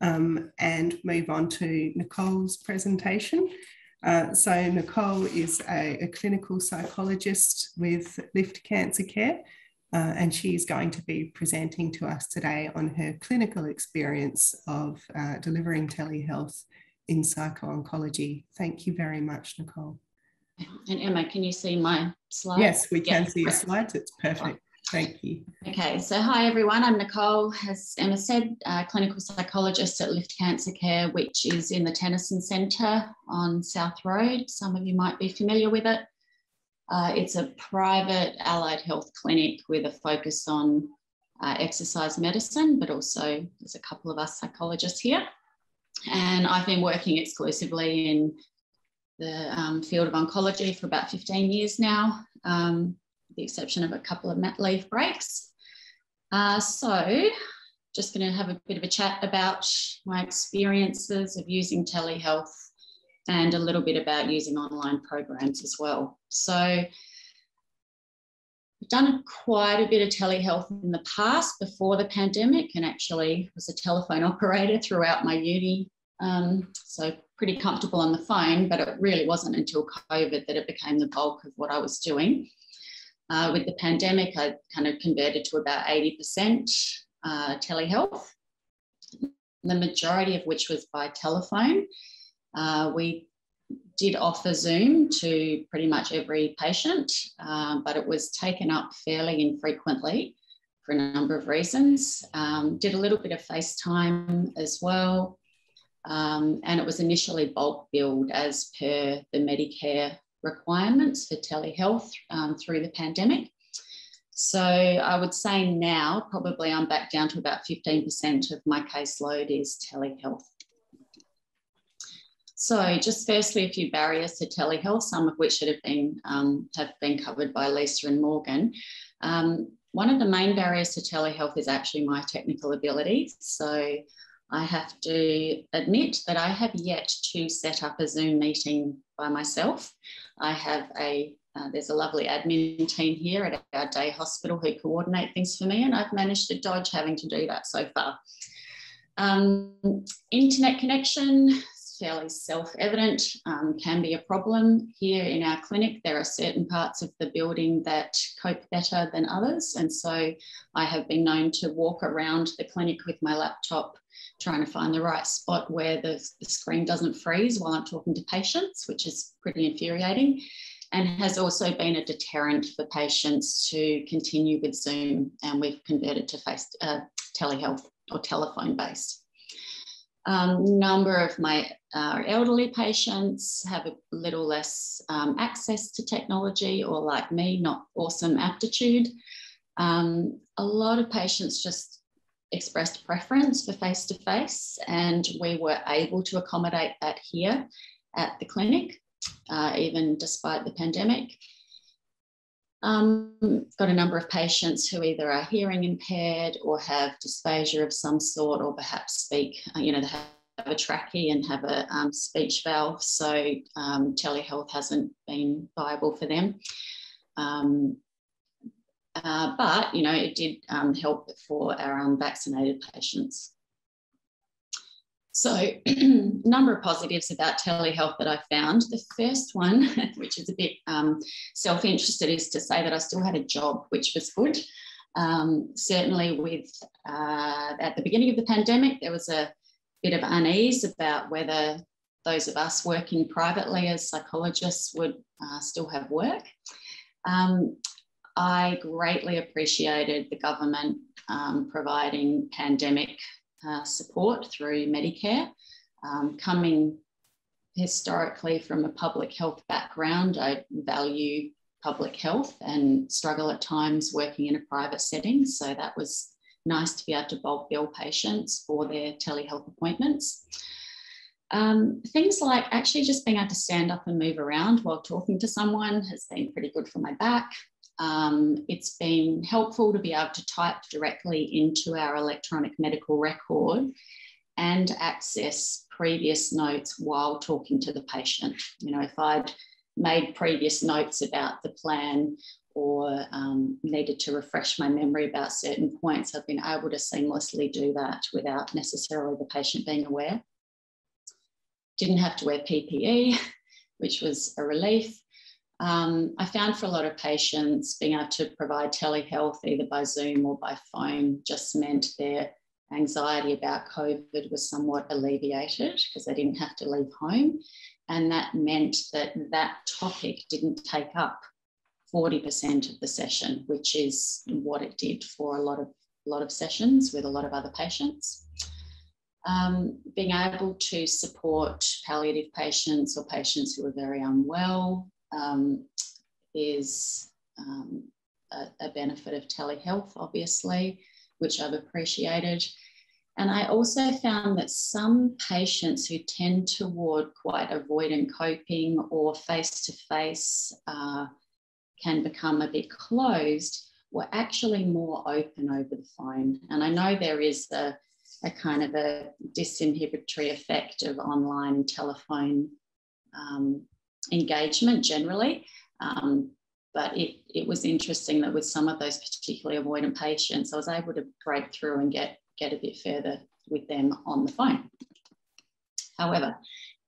um, and move on to Nicole's presentation. Uh, so Nicole is a, a clinical psychologist with Lift Cancer Care uh, and she's going to be presenting to us today on her clinical experience of uh, delivering telehealth in psycho-oncology. Thank you very much, Nicole. And Emma, can you see my slides? Yes, we can see your slides. It's perfect. Thank you. Okay, so hi everyone. I'm Nicole, as Emma said, clinical psychologist at Lift Cancer Care, which is in the Tennyson Centre on South Road. Some of you might be familiar with it. Uh, it's a private allied health clinic with a focus on uh, exercise medicine, but also there's a couple of us psychologists here. And I've been working exclusively in the um, field of oncology for about 15 years now, um, with the exception of a couple of mat leave breaks. Uh, so just going to have a bit of a chat about my experiences of using telehealth and a little bit about using online programs as well. So I've done quite a bit of telehealth in the past before the pandemic and actually was a telephone operator throughout my uni. Um, so pretty comfortable on the phone, but it really wasn't until COVID that it became the bulk of what I was doing. Uh, with the pandemic, I kind of converted to about 80% uh, telehealth, the majority of which was by telephone. Uh, we did offer Zoom to pretty much every patient, uh, but it was taken up fairly infrequently for a number of reasons. Um, did a little bit of FaceTime as well. Um, and it was initially bulk billed as per the Medicare requirements for telehealth um, through the pandemic. So I would say now, probably I'm back down to about 15% of my caseload is telehealth. So just firstly, a few barriers to telehealth, some of which have been, um, have been covered by Lisa and Morgan. Um, one of the main barriers to telehealth is actually my technical abilities. So I have to admit that I have yet to set up a Zoom meeting by myself. I have a uh, there's a lovely admin team here at our day hospital who coordinate things for me, and I've managed to dodge having to do that so far. Um, internet connection, fairly self-evident, um, can be a problem. Here in our clinic, there are certain parts of the building that cope better than others. And so I have been known to walk around the clinic with my laptop trying to find the right spot where the, the screen doesn't freeze while I'm talking to patients, which is pretty infuriating and has also been a deterrent for patients to continue with Zoom. And we've converted to face uh, telehealth or telephone based. Um, number of my uh, elderly patients have a little less um, access to technology, or like me, not awesome aptitude. Um, a lot of patients just expressed preference for face to face, and we were able to accommodate that here at the clinic, uh, even despite the pandemic. Um, got a number of patients who either are hearing impaired or have dysphagia of some sort, or perhaps speak, uh, you know, they have a trachea and have a um, speech valve, so um, telehealth hasn't been viable for them. Um, uh, but you know, it did um, help for our unvaccinated patients. So, number of positives about telehealth that I found. The first one, which is a bit um, self interested, is to say that I still had a job, which was good. Um, certainly, with uh, at the beginning of the pandemic, there was a bit of unease about whether those of us working privately as psychologists would uh, still have work. Um, I greatly appreciated the government um, providing pandemic uh, support through Medicare. Um, coming historically from a public health background, I value public health and struggle at times working in a private setting. So that was nice to be able to bulk bill patients for their telehealth appointments. Um, things like actually just being able to stand up and move around while talking to someone has been pretty good for my back. Um, it's been helpful to be able to type directly into our electronic medical record and access previous notes while talking to the patient. You know, if I'd made previous notes about the plan or um, needed to refresh my memory about certain points, I've been able to seamlessly do that without necessarily the patient being aware. Didn't have to wear PPE, which was a relief. Um, I found for a lot of patients being able to provide telehealth either by Zoom or by phone just meant their anxiety about COVID was somewhat alleviated because they didn't have to leave home. And that meant that that topic didn't take up 40% of the session, which is what it did for a lot of, lot of sessions with a lot of other patients. Um, being able to support palliative patients or patients who are very unwell, um, is um, a, a, benefit of telehealth, obviously, which I've appreciated. And I also found that some patients who tend toward quite avoidant coping or face to face can become a bit closed we're actually more open over the phone. And I know there is a, a kind of a disinhibitory effect of online and telephone um, engagement generally. Um, but it, it was interesting that with some of those particularly avoidant patients, I was able to break through and get, get a bit further with them on the phone. However,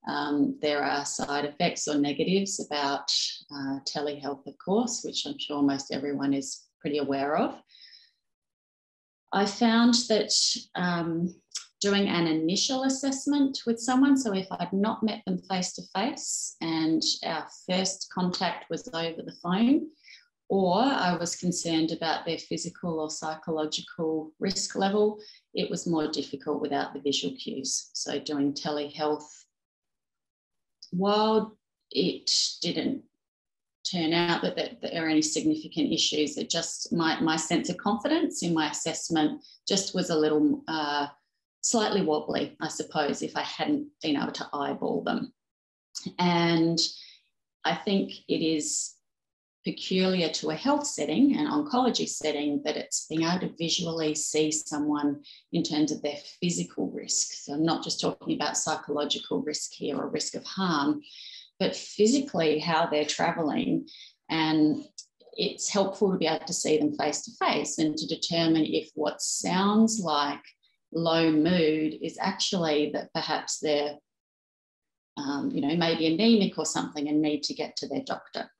um, there are side effects or negatives about uh, telehealth, of course, which I'm sure most everyone is pretty aware of. I found that um, doing an initial assessment with someone, so if I'd not met them face to face and our first contact was over the phone, or I was concerned about their physical or psychological risk level, it was more difficult without the visual cues. So doing telehealth, while it didn't turn out that, that, there are any significant issues. It just my, my sense of confidence in my assessment just was a little uh, slightly wobbly, I suppose, if I hadn't been able to eyeball them. And I think it is peculiar to a health setting, an oncology setting, that it's being able to visually see someone in terms of their physical risk. So I'm not just talking about psychological risk here or risk of harm, but physically how they're traveling. And it's helpful to be able to see them face to face and to determine if what sounds like low mood is actually that perhaps they're, um, you know, maybe anemic or something and need to get to their doctor.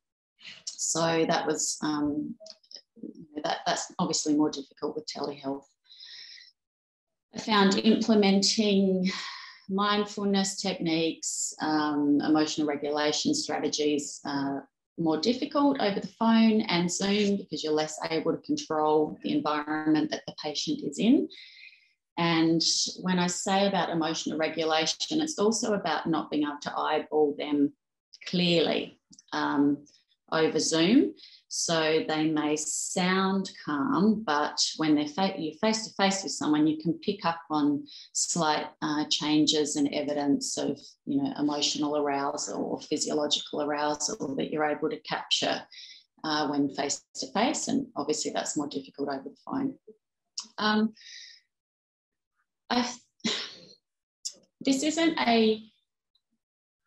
So that was, um, that, that's obviously more difficult with telehealth. I found implementing mindfulness techniques, um, emotional regulation strategies uh, more difficult over the phone and Zoom because you're less able to control the environment that the patient is in. And when I say about emotional regulation, it's also about not being able to eyeball them clearly um, over Zoom. So they may sound calm, but when they're fa- you're face to face with someone, you can pick up on slight uh, changes and evidence of, you know, emotional arousal or physiological arousal that you're able to capture uh, when face to face. And obviously, that's more difficult over the phone. Um, this isn't a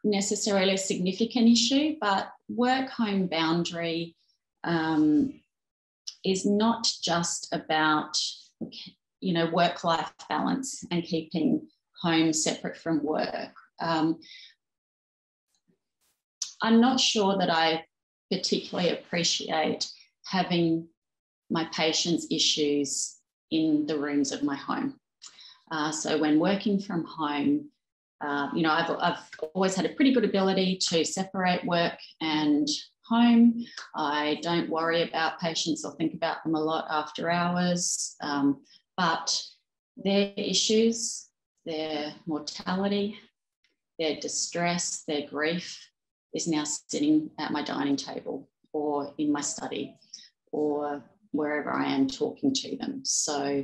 necessarily significant issue, but work home boundary um, is not just about you know work life balance and keeping home separate from work. Um, I'm not sure that I particularly appreciate having my patients' issues in the rooms of my home. Uh, so when working from home, uh, you know, I've, I've always had a pretty good ability to separate work and home. I don't worry about patients or think about them a lot after hours, um, but their issues, their mortality, their distress, their grief is now sitting at my dining table or in my study or wherever I am talking to them. So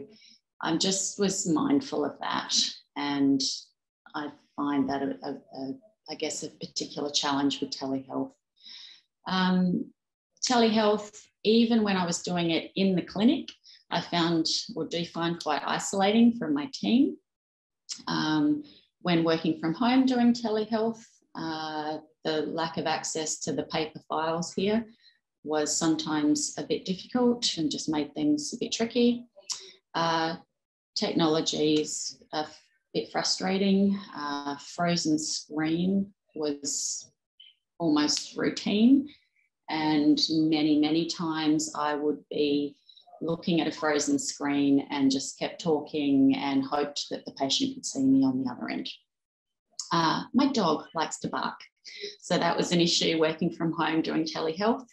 I am just was mindful of that. And I find that, a, a, a, I guess, a particular challenge with telehealth um, telehealth, even when I was doing it in the clinic, I found or do find quite isolating from my team. Um, when working from home doing telehealth, uh, the lack of access to the paper files here was sometimes a bit difficult and just made things a bit tricky. Uh, technologies a bit frustrating. Uh, frozen screen was almost routine. And many, many times I would be looking at a frozen screen and just kept talking and hoped that the patient could see me on the other end. Uh, my dog likes to bark. So that was an issue working from home doing telehealth.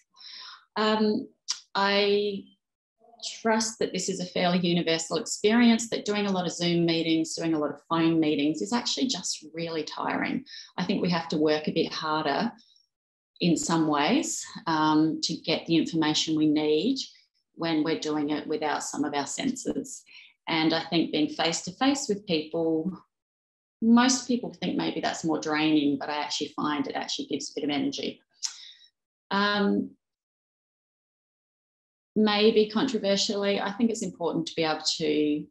Um, I trust that this is a fairly universal experience, that doing a lot of Zoom meetings, doing a lot of phone meetings is actually just really tiring. I think we have to work a bit harder in some ways um, to get the information we need when we're doing it without some of our senses. And I think being face to face with people, most people think maybe that's more draining, but I actually find it actually gives a bit of energy. Um, maybe controversially, I think it's important to be able to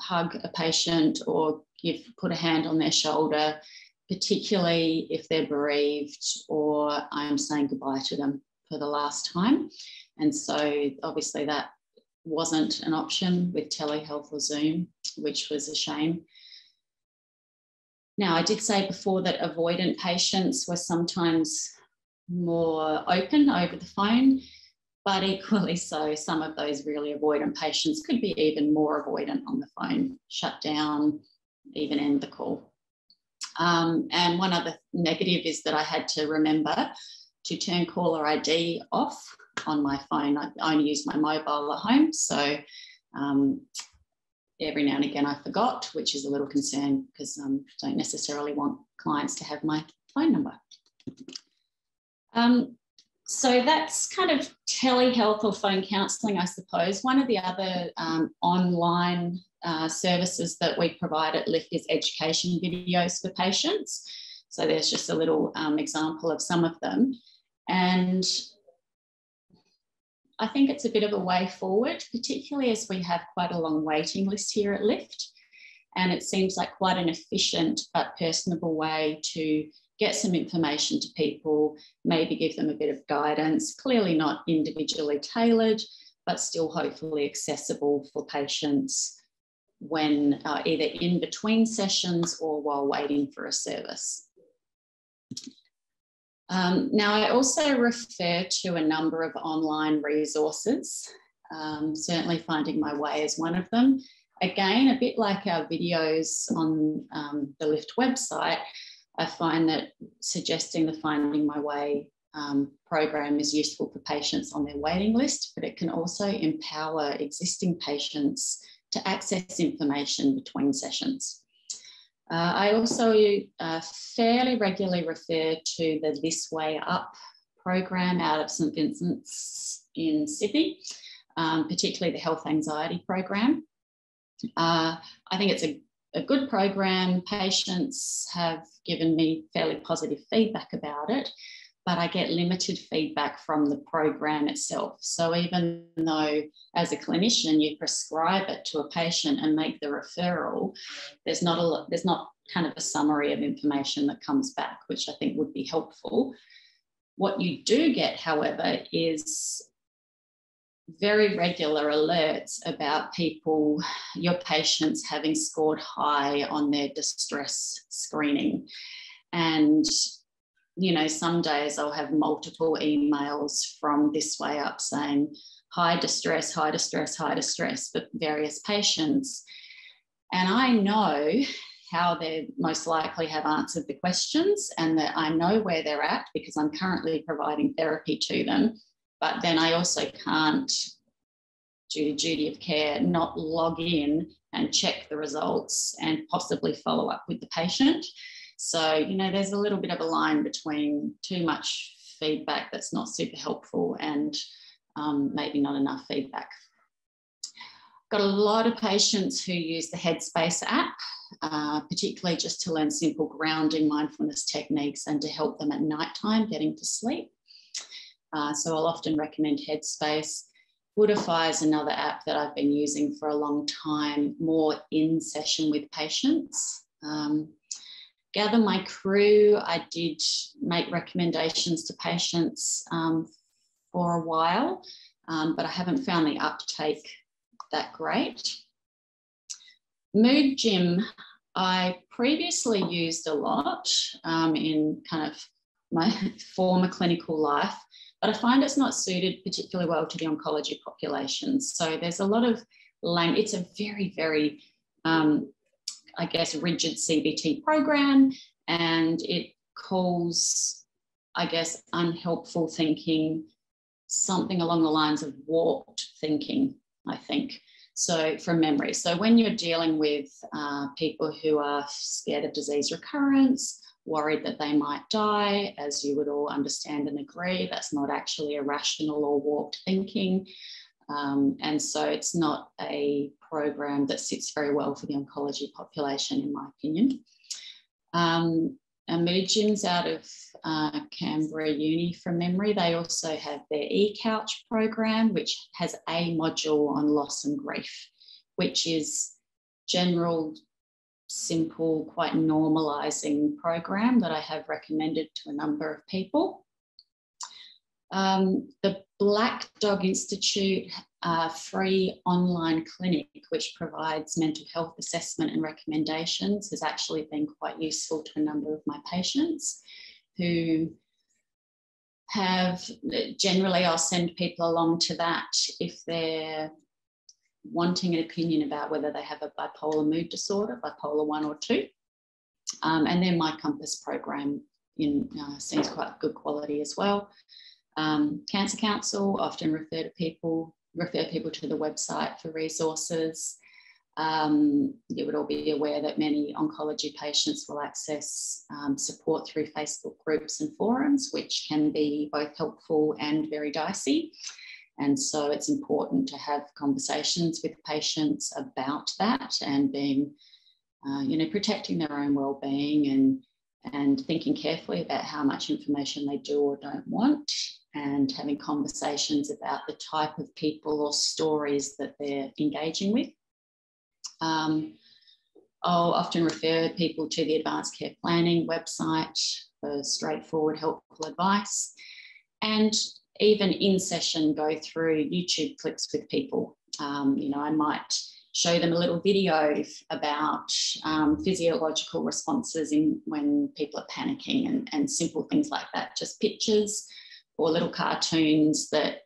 hug a patient or give put a hand on their shoulder, particularly if they're bereaved or I'm saying goodbye to them for the last time. And so obviously that wasn't an option with telehealth or Zoom, which was a shame. Now, I did say before that avoidant patients were sometimes more open over the phone. But equally so, some of those really avoidant patients could be even more avoidant on the phone, shut down, even end the call. Um, and one other negative is that I had to remember to turn caller ID off on my phone. I only use my mobile at home. So um, every now and again I forgot, which is a little concern because I um, don't necessarily want clients to have my phone number. Um, so that's kind of telehealth or phone counselling, I suppose. One of the other um, online uh, services that we provide at Lift is education videos for patients. So there's just a little um, example of some of them. And I think it's a bit of a way forward, particularly as we have quite a long waiting list here at Lift. And it seems like quite an efficient but personable way to get some information to people, maybe give them a bit of guidance, clearly not individually tailored, but still hopefully accessible for patients when uh, either in between sessions or while waiting for a service. Um, now, I also refer to a number of online resources, um, certainly Finding My Way is one of them. Again, a bit like our videos on um, the Lift website, I find that suggesting the Finding My Way um, program is useful for patients on their waiting list, but it can also empower existing patients to access information between sessions. Uh, I also uh, fairly regularly refer to the This Way Up program out of St Vincent's in Sydney, um, particularly the health anxiety program. Uh, I think it's a a good program. Patients have given me fairly positive feedback about it, but I get limited feedback from the program itself. So even though as a clinician you prescribe it to a patient and make the referral, there's not a lot, there's not kind of a summary of information that comes back, which I think would be helpful. What you do get, however, is very regular alerts about people, your patients having scored high on their distress screening. And, you know, some days I'll have multiple emails from this way up saying, high distress, high distress, high distress for various patients. And I know how they most likely have answered the questions and that I know where they're at because I'm currently providing therapy to them but then I also can't, due to duty of care, not log in and check the results and possibly follow up with the patient. So, you know, there's a little bit of a line between too much feedback that's not super helpful and um, maybe not enough feedback. Got a lot of patients who use the Headspace app, uh, particularly just to learn simple grounding mindfulness techniques and to help them at nighttime getting to sleep. Uh, so I'll often recommend Headspace. Buddhify is another app that I've been using for a long time, more in session with patients. Um, Gather My Crew, I did make recommendations to patients um, for a while, um, but I haven't found the uptake that great. Mood Gym, I previously used a lot um, in kind of my former clinical life but I find it's not suited particularly well to the oncology populations. So there's a lot of. It's a very, very, um, I guess, rigid CBT program, and it calls, I guess, unhelpful thinking something along the lines of warped thinking. I think. So, from memory. So, when you're dealing with uh, people who are scared of disease recurrence worried that they might die, as you would all understand and agree. That's not actually a rational or warped thinking. Um, and so it's not a program that sits very well for the oncology population, in my opinion. Um, Emergence out of uh, Canberra Uni from memory, they also have their eCouch program, which has a module on loss and grief, which is general, simple, quite normalizing program that I have recommended to a number of people. Um, the Black Dog Institute uh, free online clinic, which provides mental health assessment and recommendations, has actually been quite useful to a number of my patients who have generally, I'll send people along to that if they're wanting an opinion about whether they have a bipolar mood disorder, bipolar one or two. Um, and then myCompass program in, uh, seems quite good quality as well. Um, Cancer Council often refer to people, refer people to the website for resources. Um, you would all be aware that many oncology patients will access um, support through Facebook groups and forums, which can be both helpful and very dicey. And so it's important to have conversations with patients about that and being, uh, you know, protecting their own well-being and and thinking carefully about how much information they do or don't want and having conversations about the type of people or stories that they're engaging with. Um, I'll often refer people to the Advanced Care Planning website for straightforward, helpful advice. And even in session, go through YouTube clips with people. Um, you know, I might show them a little video about um, physiological responses in when people are panicking and, and simple things like that, just pictures or little cartoons that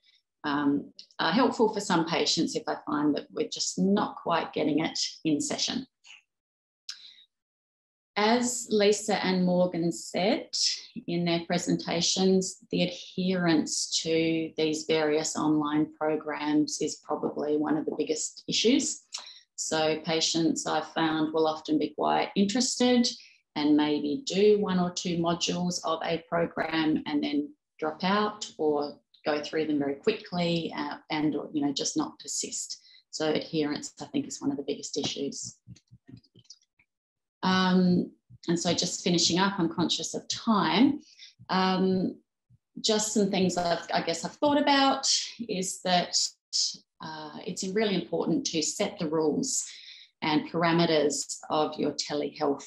um, are helpful for some patients if I find that we're just not quite getting it in session. As Lisa and Morgan said in their presentations, the adherence to these various online programs is probably one of the biggest issues. So patients I've found will often be quite interested and maybe do one or two modules of a program and then drop out or go through them very quickly uh, and or, you know just not persist so adherence i think is one of the biggest issues um, and so just finishing up i'm conscious of time um, just some things I've, i guess i've thought about is that uh, it's really important to set the rules and parameters of your telehealth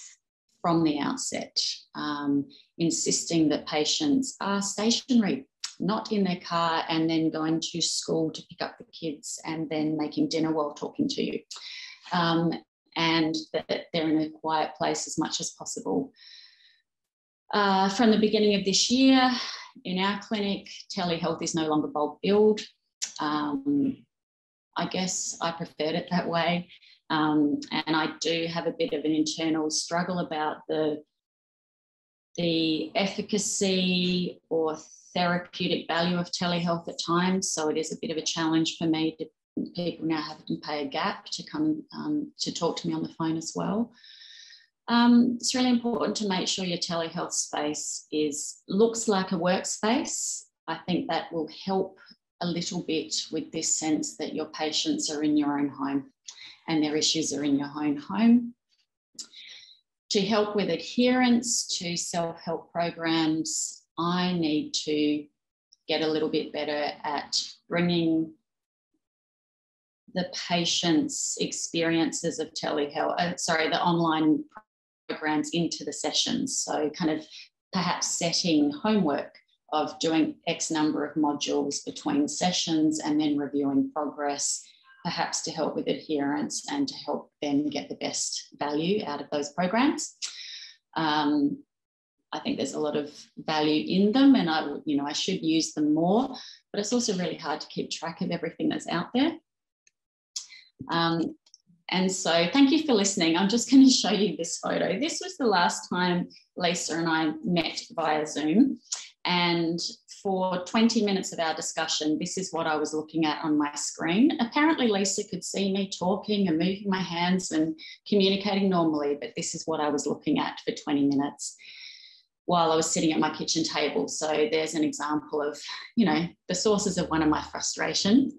from the outset, um, insisting that patients are stationary, not in their car and then going to school to pick up the kids and then making dinner while talking to you. Um, and that they're in a quiet place as much as possible. Uh, from the beginning of this year, in our clinic, telehealth is no longer bulk billed. Um, I guess I preferred it that way. Um, and I do have a bit of an internal struggle about the, the efficacy or therapeutic value of telehealth at times. So it is a bit of a challenge for me to people now have to pay a gap to come um, to talk to me on the phone as well. Um, it's really important to make sure your telehealth space is looks like a workspace. I think that will help a little bit with this sense that your patients are in your own home and their issues are in your own home. To help with adherence to self help programs, I need to get a little bit better at bringing the patient's experiences of telehealth, uh, sorry, the online programs into the sessions. So, kind of perhaps setting homework of doing X number of modules between sessions and then reviewing progress perhaps to help with adherence and to help them get the best value out of those programs. Um, I think there's a lot of value in them and I you know I should use them more, but it's also really hard to keep track of everything that's out there. Um, and so thank you for listening. I'm just going to show you this photo. This was the last time Lisa and I met via Zoom. And for 20 minutes of our discussion, this is what I was looking at on my screen. Apparently, Lisa could see me talking and moving my hands and communicating normally, but this is what I was looking at for 20 minutes. while I was sitting at my kitchen table. So there's an example of, you know, the sources of one of my frustrations.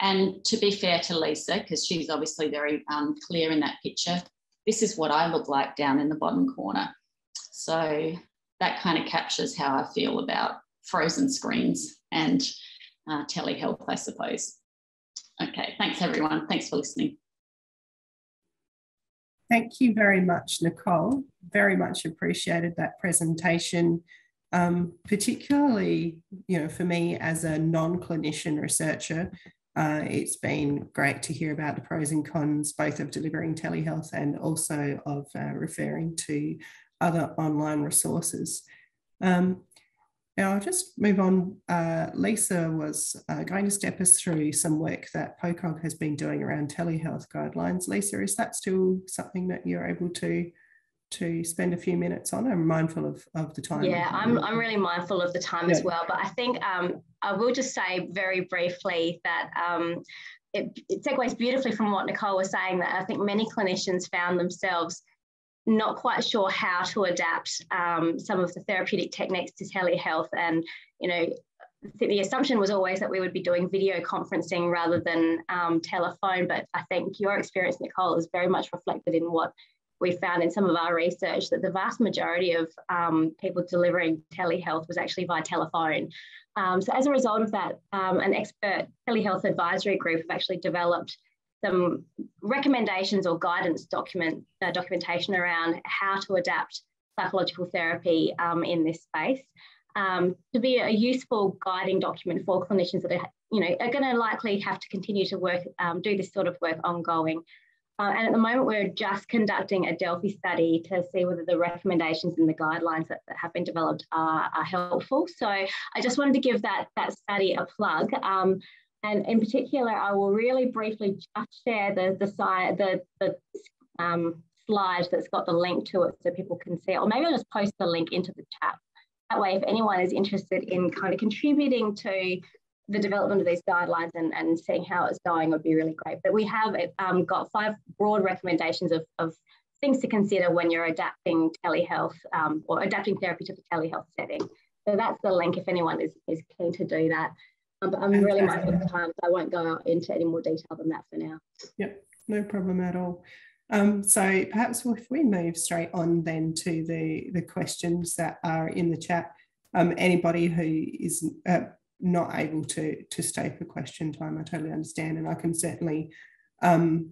And to be fair to Lisa, because she's obviously very um, clear in that picture, this is what I look like down in the bottom corner. So that kind of captures how I feel about frozen screens and uh, telehealth, I suppose. Okay, thanks everyone. Thanks for listening. Thank you very much, Nicole. Very much appreciated that presentation. Um, particularly, you know, for me as a non-clinician researcher, uh, it's been great to hear about the pros and cons, both of delivering telehealth and also of uh, referring to other online resources. Um, now I'll just move on. Uh, Lisa was uh, going to step us through some work that PoCoG has been doing around telehealth guidelines. Lisa, is that still something that you're able to to spend a few minutes on? I'm mindful of, of the time. Yeah, I'm, I'm really mindful of the time yeah. as well. But I think um, I will just say very briefly that um, it, it segues beautifully from what Nicole was saying that I think many clinicians found themselves not quite sure how to adapt um, some of the therapeutic techniques to telehealth. And, you know, the assumption was always that we would be doing video conferencing rather than um, telephone. But I think your experience, Nicole, is very much reflected in what we found in some of our research that the vast majority of um, people delivering telehealth was actually via telephone. Um, so as a result of that, um, an expert telehealth advisory group have actually developed some recommendations or guidance document uh, documentation around how to adapt psychological therapy um, in this space um, to be a useful guiding document for clinicians that are, you know, are going to likely have to continue to work, um, do this sort of work ongoing. Uh, and at the moment, we're just conducting a Delphi study to see whether the recommendations and the guidelines that, that have been developed are, are, helpful. So I just wanted to give that, that study a plug. Um, and in particular, I will really briefly just share the, the, the, the um, slide that's got the link to it so people can see it. Or maybe I'll just post the link into the chat. That way, if anyone is interested in kind of contributing to the development of these guidelines and, and seeing how it's going would be really great. But we have um, got five broad recommendations of, of things to consider when you're adapting telehealth um, or adapting therapy to the telehealth setting. So that's the link if anyone is, is keen to do that. Um, but I'm really mindful of time, so I won't go into any more detail than that for now. Yep, no problem at all. Um, so perhaps if we move straight on then to the, the questions that are in the chat, um, anybody who is uh, not able to, to stay for question time, I totally understand. And I can certainly um,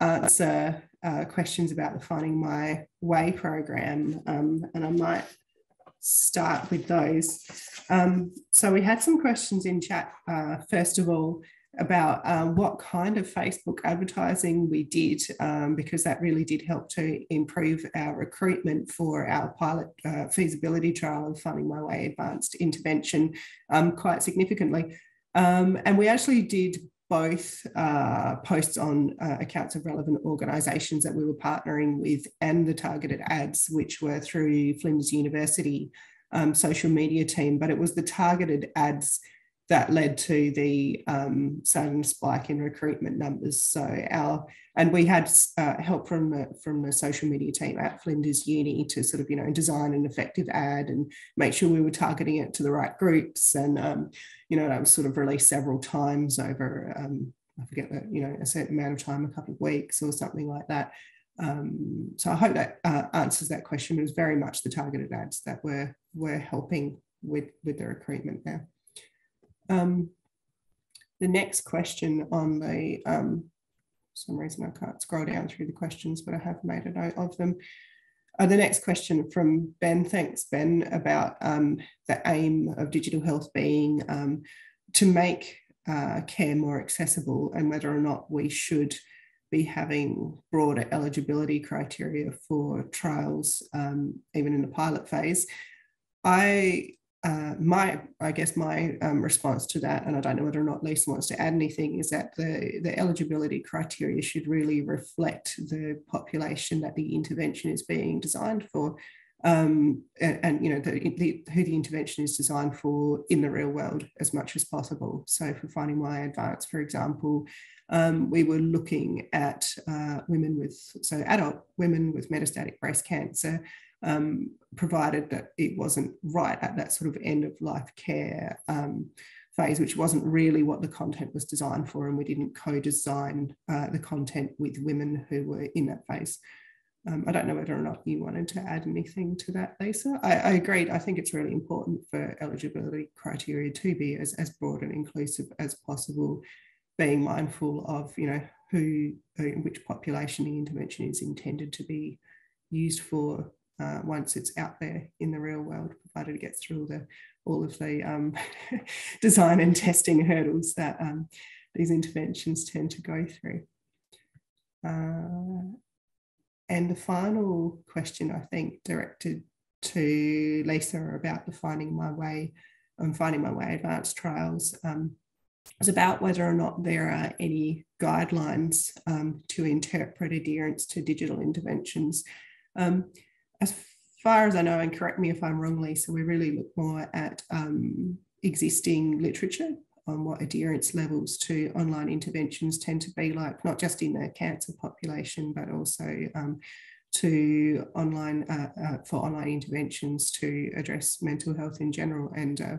answer uh, questions about the Finding My Way program. Um, and I might start with those. Um, so we had some questions in chat, uh, first of all, about um, what kind of Facebook advertising we did, um, because that really did help to improve our recruitment for our pilot uh, feasibility trial of Finding My Way Advanced Intervention um, quite significantly. Um, and we actually did both uh, posts on uh, accounts of relevant organisations that we were partnering with and the targeted ads, which were through Flinders University um, social media team. But it was the targeted ads that led to the um, sudden spike in recruitment numbers. So our and we had uh, help from the, from the social media team at Flinders Uni to sort of you know design an effective ad and make sure we were targeting it to the right groups. And um, you know that was sort of released several times over um, I forget that you know a certain amount of time, a couple of weeks or something like that. Um, so I hope that uh, answers that question. It was very much the targeted ads that were were helping with with the recruitment there. Um, the next question on the, um, some reason I can't scroll down through the questions, but I have made a note of them. Uh, the next question from Ben, thanks Ben, about um, the aim of digital health being um, to make uh, care more accessible and whether or not we should be having broader eligibility criteria for trials, um, even in the pilot phase. I uh, my, I guess my um, response to that, and I don't know whether or not Lisa wants to add anything, is that the, the eligibility criteria should really reflect the population that the intervention is being designed for. Um, and, and, you know the, the, who the intervention is designed for in the real world as much as possible. So for Finding My Advance, for example, um, we were looking at uh, women with so adult women with metastatic breast cancer um, provided that it wasn't right at that sort of end of life care um, phase, which wasn't really what the content was designed for, and we didn't co-design uh, the content with women who were in that phase. Um, I don't know whether or not you wanted to add anything to that, Lisa. I, I agreed. I think it's really important for eligibility criteria to be as, as broad and inclusive as possible, being mindful of, you know, who, which population the intervention is intended to be used for uh, once it's out there in the real world, provided it gets through the, all of the um, design and testing hurdles that um, these interventions tend to go through. Uh, and the final question, I think, directed to Lisa about the Finding My Way and Finding My Way advanced trials um, is about whether or not there are any guidelines um, to interpret adherence to digital interventions. Um, as far as I know, and correct me if I'm wrong, Lisa, we really look more at um, existing literature on what adherence levels to online interventions tend to be like, not just in the cancer population, but also um, to online uh, uh, for online interventions to address mental health in general. And uh,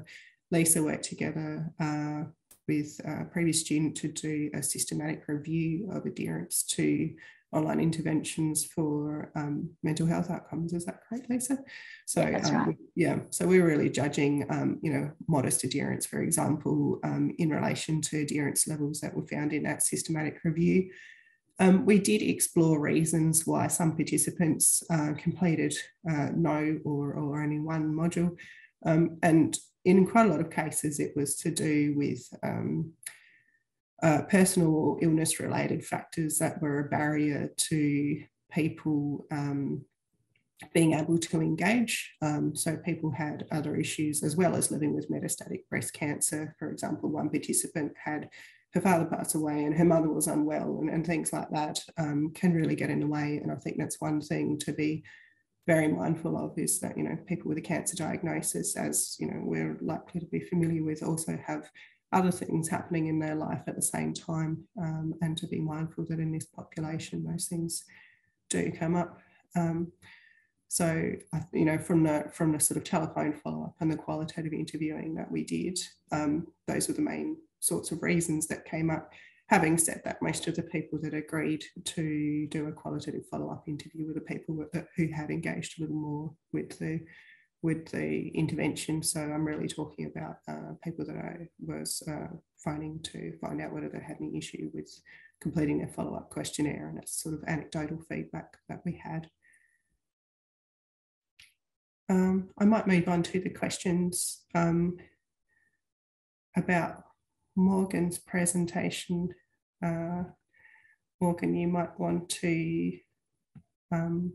Lisa worked together uh, with a previous student to do a systematic review of adherence to online interventions for um, mental health outcomes. Is that correct, Lisa? So um, right. yeah, so we're really judging, um, you know, modest adherence, for example, um, in relation to adherence levels that were found in that systematic review. Um, we did explore reasons why some participants uh, completed uh, no or, or only one module. Um, and in quite a lot of cases, it was to do with uh, personal or illness related factors that were a barrier to people um, being able to engage. Um, so people had other issues as well as living with metastatic breast cancer. For example, one participant had her father pass away and her mother was unwell and, and things like that um, can really get in the way. And I think that's one thing to be very mindful of is that, you know, people with a cancer diagnosis, as, you know, we're likely to be familiar with, also have other things happening in their life at the same time um, and to be mindful that in this population those things do come up. Um, so you know from the from the sort of telephone follow-up and the qualitative interviewing that we did um, those were the main sorts of reasons that came up. Having said that most of the people that agreed to do a qualitative follow-up interview were the people who had engaged a little more with the with the intervention. So I'm really talking about uh, people that I was uh, phoning to find out whether they had any issue with completing their follow-up questionnaire and it's sort of anecdotal feedback that we had. Um, I might move on to the questions um, about Morgan's presentation. Uh, Morgan, you might want to um,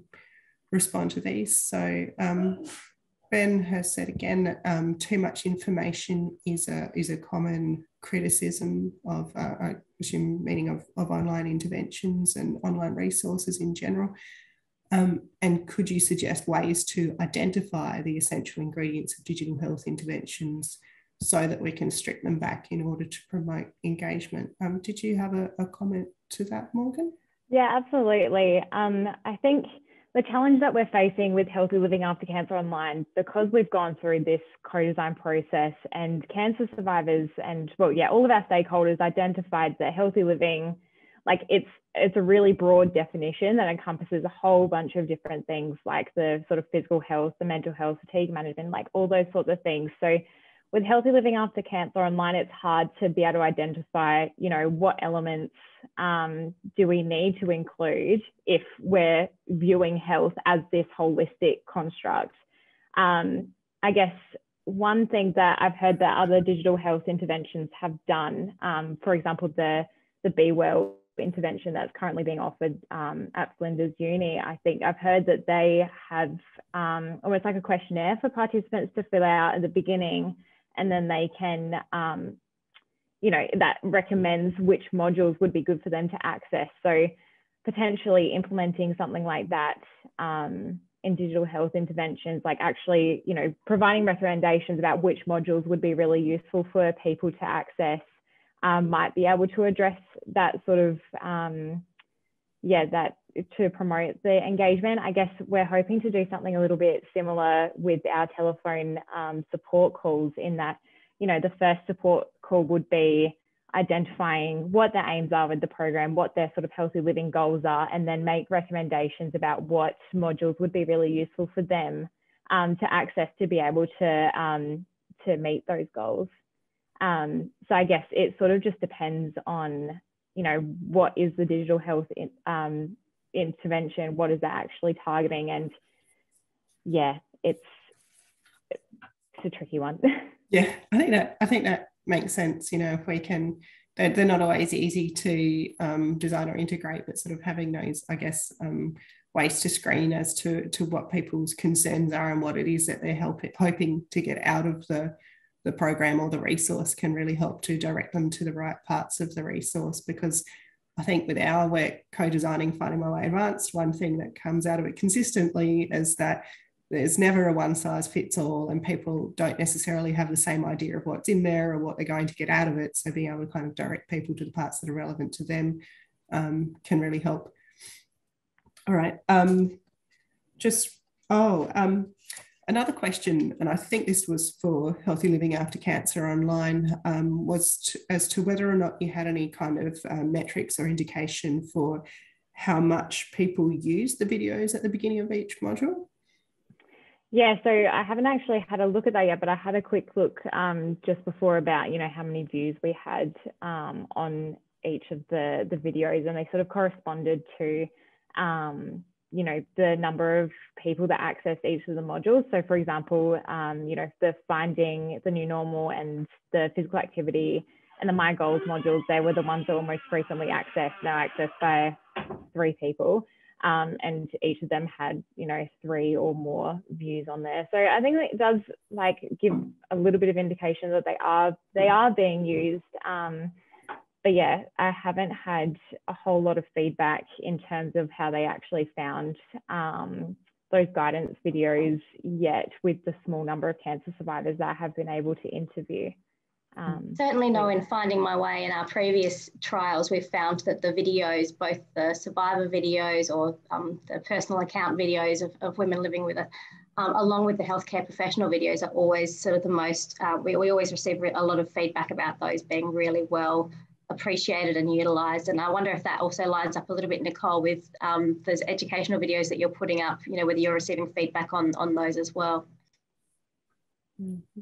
respond to these. So um, Ben has said again um, too much information is a, is a common criticism of, uh, I assume, meaning of, of online interventions and online resources in general. Um, and could you suggest ways to identify the essential ingredients of digital health interventions so that we can strip them back in order to promote engagement? Um, did you have a, a, comment to that, Morgan? Yeah, absolutely. Um, I think the challenge that we're facing with Healthy Living After Cancer Online, because we've gone through this co-design process and cancer survivors and well, yeah, all of our stakeholders identified that healthy living, like it's it's a really broad definition that encompasses a whole bunch of different things like the sort of physical health, the mental health, fatigue management, like all those sorts of things. So with healthy living after cancer online, it's hard to be able to identify, you know, what elements um, do we need to include if we're viewing health as this holistic construct. Um, I guess one thing that I've heard that other digital health interventions have done, um, for example, the the Be Well intervention that's currently being offered um, at Flinders Uni, I think I've heard that they have um, almost like a questionnaire for participants to fill out at the beginning and then they can, um, you know, that recommends which modules would be good for them to access. So potentially implementing something like that um, in digital health interventions, like actually, you know, providing recommendations about which modules would be really useful for people to access um, might be able to address that sort of, um, yeah, that to promote the engagement. I guess we're hoping to do something a little bit similar with our telephone um, support calls in that, you know, the first support call would be identifying what their aims are with the program, what their sort of healthy living goals are, and then make recommendations about what modules would be really useful for them um, to access to be able to, um, to meet those goals. Um, so I guess it sort of just depends on, you know, what is the digital health in, um, intervention? What is that actually targeting? And yeah, it's it's a tricky one. yeah, I think that I think that makes sense. You know, if we can, they're, they're not always easy to um, design or integrate, but sort of having those, I guess, um, ways to screen as to to what people's concerns are and what it is that they're helping hoping to get out of the the program or the resource can really help to direct them to the right parts of the resource because I think with our work co-designing Finding My Way Advanced, one thing that comes out of it consistently is that there's never a one size fits all and people don't necessarily have the same idea of what's in there or what they're going to get out of it. So being able to kind of direct people to the parts that are relevant to them um, can really help. All right. Um, just, oh, um, Another question, and I think this was for Healthy Living After Cancer Online, um, was to, as to whether or not you had any kind of uh, metrics or indication for how much people use the videos at the beginning of each module. Yeah, so I haven't actually had a look at that yet, but I had a quick look um, just before about you know how many views we had um, on each of the the videos, and they sort of corresponded to um, you know, the number of people that access each of the modules. So for example, um, you know, the finding the new normal and the physical activity and the My Goals modules, they were the ones that were most frequently accessed, now accessed by three people. Um, and each of them had, you know, three or more views on there. So I think it does like give a little bit of indication that they are they are being used. Um, but yeah, I haven't had a whole lot of feedback in terms of how they actually found um, those guidance videos yet with the small number of cancer survivors that I have been able to interview. Um, Certainly no. in finding my way in our previous trials, we've found that the videos, both the survivor videos or um, the personal account videos of, of women living with it, um, along with the healthcare professional videos are always sort of the most, uh, we, we always receive a lot of feedback about those being really well appreciated and utilised. And I wonder if that also lines up a little bit, Nicole, with um, those educational videos that you're putting up, you know, whether you're receiving feedback on, on those as well. Mm-hmm.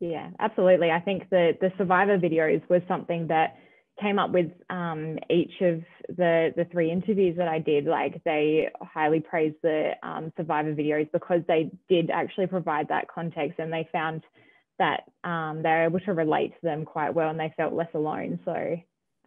Yeah, absolutely. I think the, the survivor videos was something that came up with um, each of the, the three interviews that I did. Like they highly praised the um, survivor videos because they did actually provide that context and they found that um, they're able to relate to them quite well and they felt less alone. So,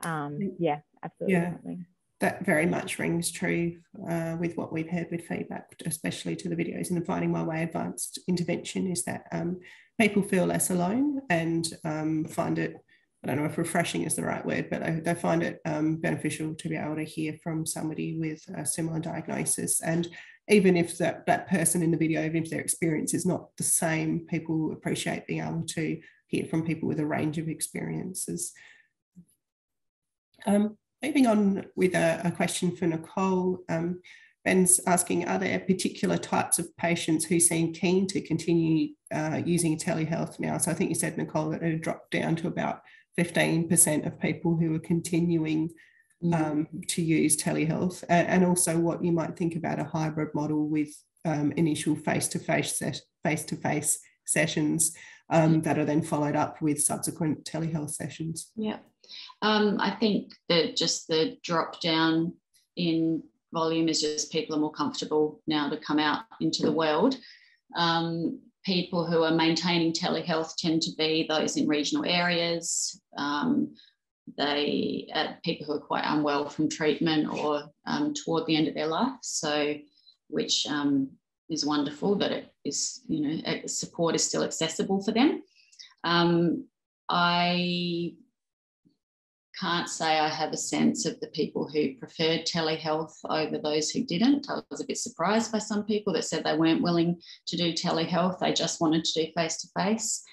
um, yeah, absolutely. Yeah, that very much rings true uh, with what we've heard with feedback, especially to the videos in the Finding My Way Advanced intervention, is that um, people feel less alone and um, find it. I don't know if refreshing is the right word, but they, they find it um, beneficial to be able to hear from somebody with a similar diagnosis. And even if that, that person in the video, even if their experience is not the same, people appreciate being able to hear from people with a range of experiences. Um, moving on with a, a question for Nicole. Um, Ben's asking, are there particular types of patients who seem keen to continue uh, using telehealth now? So I think you said, Nicole, that it dropped down to about 15% of people who are continuing Mm. um, to use telehealth, and, and, also what you might think about a hybrid model with um, initial face-to-face face-to-face sessions um, that are then followed up with subsequent telehealth sessions. Yeah, um, I think that just the drop down in volume is just people are more comfortable now to come out into the world. Um, people who are maintaining telehealth tend to be those in regional areas, um, they uh, people who are quite unwell from treatment or um, toward the end of their life. So, which um, is wonderful that it is, you know, support is still accessible for them. Um, I can't say I have a sense of the people who preferred telehealth over those who didn't. I was a bit surprised by some people that said they weren't willing to do telehealth, they just wanted to do face to face.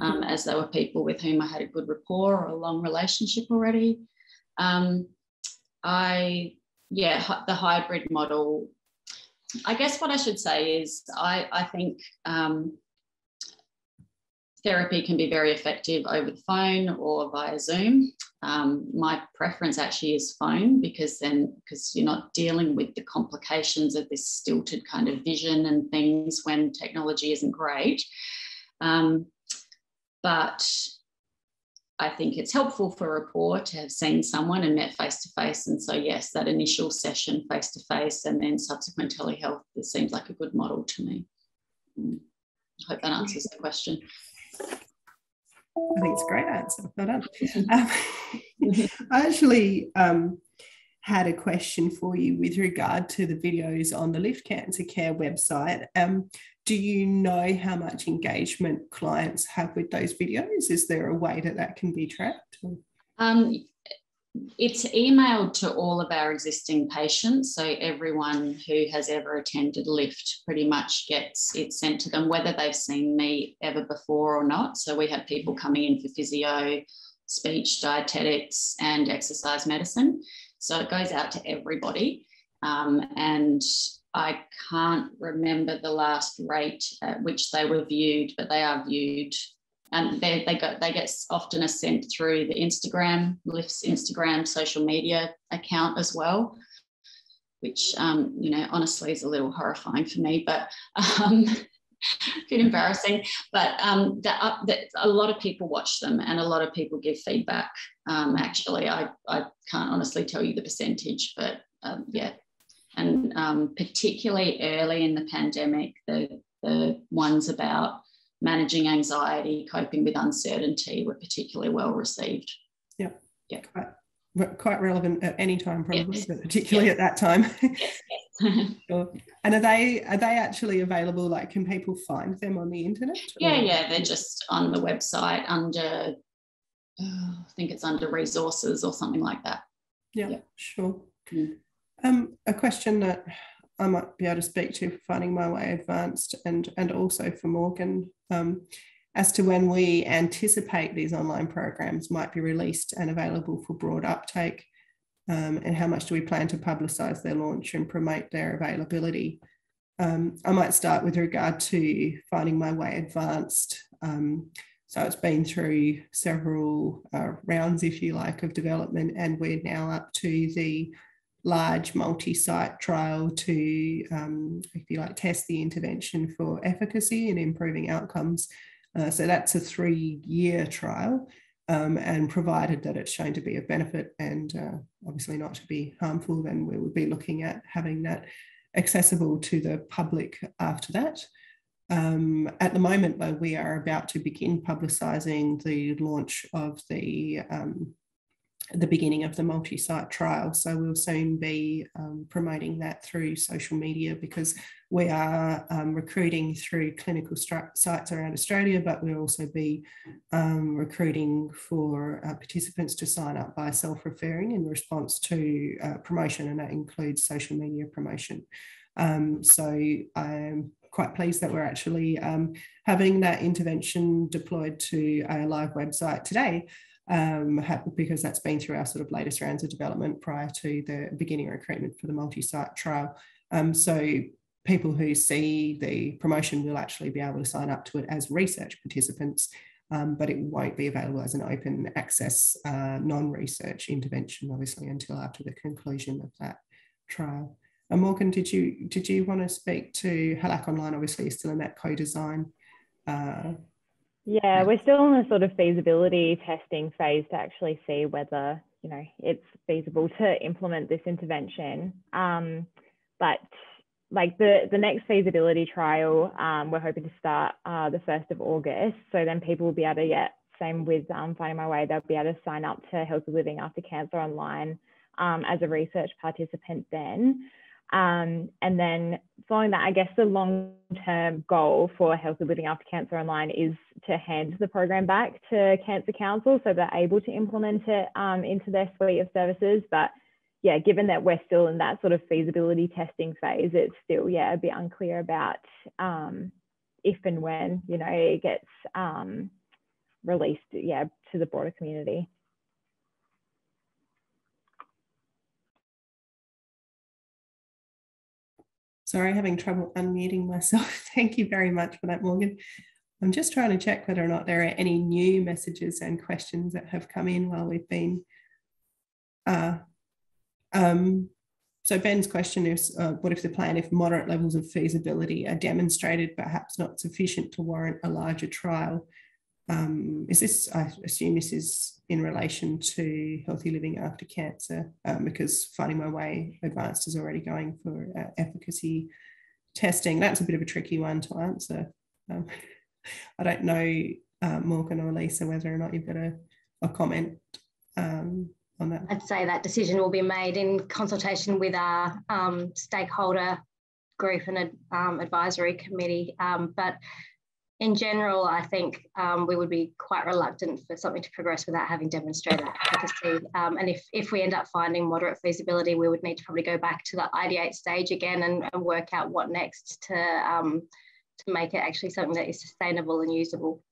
Um, as they were people with whom I had a good rapport or a long relationship already. Um, I yeah, the hybrid model. I guess what I should say is I, I think um, therapy can be very effective over the phone or via Zoom. Um, my preference actually is phone because then because you're not dealing with the complications of this stilted kind of vision and things when technology isn't great. Um, but I think it's helpful for a rapport to have seen someone and met face to face. And so, yes, that initial session face to face and then subsequent telehealth, it seems like a good model to me. Mm. I hope that answers the question. I think it's a great answer. Well. Um, I actually um, had a question for you with regard to the videos on the Lift Cancer Care website. Um, do you know how much engagement clients have with those videos? Is there a way that that can be tracked? Um, it's emailed to all of our existing patients. So everyone who has ever attended LIFT pretty much gets it sent to them, whether they've seen me ever before or not. So we have people coming in for physio, speech, dietetics, and exercise medicine. So it goes out to everybody. Um, and I can't remember the last rate at which they were viewed, but they are viewed and they, they, got, they get often a sent through the Instagram, Lift's Instagram social media account as well, which, um, you know, honestly is a little horrifying for me, but um, a bit embarrassing. But um, that, uh, that a lot of people watch them and a lot of people give feedback. Um, actually, I, I can't honestly tell you the percentage, but um, yeah. And um, particularly early in the pandemic, the, the ones about managing anxiety, coping with uncertainty were particularly well received. Yeah. Yeah. Quite, quite relevant at any time, probably, yes. but particularly yes. at that time. yes. sure. And are they are they actually available? Like, can people find them on the internet? Yeah, or? yeah, they're just on the website under. Oh, I think it's under resources or something like that. Yeah, yeah. sure. Mm. Um, a question that I might be able to speak to for finding my way advanced and, and also for Morgan um, as to when we anticipate these online programs might be released and available for broad uptake um, and how much do we plan to publicise their launch and promote their availability. Um, I might start with regard to finding my way advanced. Um, so it's been through several uh, rounds, if you like, of development, and we're now up to the large multi-site trial to, um, if you like, test the intervention for efficacy and improving outcomes. Uh, so that's a three-year trial, um, and provided that it's shown to be of benefit and uh, obviously not to be harmful, then we would be looking at having that accessible to the public after that. Um, at the moment, though, we are about to begin publicising the launch of the um, the beginning of the multi-site trial. So we'll soon be um, promoting that through social media because we are um, recruiting through clinical sites around Australia, but we'll also be um, recruiting for uh, participants to sign up by self-referring in response to uh, promotion, and that includes social media promotion. Um, so I'm quite pleased that we're actually um, having that intervention deployed to a live website today um, because that's been through our sort of latest rounds of development prior to the beginning recruitment for the multi-site trial. Um, so people who see the promotion will actually be able to sign up to it as research participants, um, but it won't be available as an open access uh, non-research intervention, obviously, until after the conclusion of that trial. And Morgan, did you did you want to speak to HLAC Online? Obviously, still in that co-design uh, yeah, we're still in the sort of feasibility testing phase to actually see whether you know it's feasible to implement this intervention. Um, but like the the next feasibility trial, um, we're hoping to start uh, the first of August. So then people will be able to get same with um, finding my way. They'll be able to sign up to Healthy Living After Cancer online um, as a research participant then. Um, and then following that, I guess the long term goal for Healthy Living After Cancer Online is to hand the program back to Cancer Council so they're able to implement it um, into their suite of services. But yeah, given that we're still in that sort of feasibility testing phase, it's still, yeah, a bit unclear about um, if and when, you know, it gets um, released, yeah, to the broader community. Sorry, having trouble unmuting myself. Thank you very much for that, Morgan. I'm just trying to check whether or not there are any new messages and questions that have come in while we've been. Uh, um, so Ben's question is, uh, what if the plan, if moderate levels of feasibility are demonstrated, perhaps not sufficient to warrant a larger trial? Um, is this, I assume this is in relation to healthy living after cancer, um, because Finding My Way Advanced is already going for uh, efficacy testing. That's a bit of a tricky one to answer. Um, I don't know, uh, Morgan or Lisa, whether or not you've got a, a comment um, on that. I'd say that decision will be made in consultation with our um, stakeholder group and um, advisory committee. Um, but in general, I think um, we would be quite reluctant for something to progress without having demonstrated efficacy. Um, and if, if we end up finding moderate feasibility, we would need to probably go back to the ideate stage again and, and work out what next to, to make it actually something that is sustainable and usable.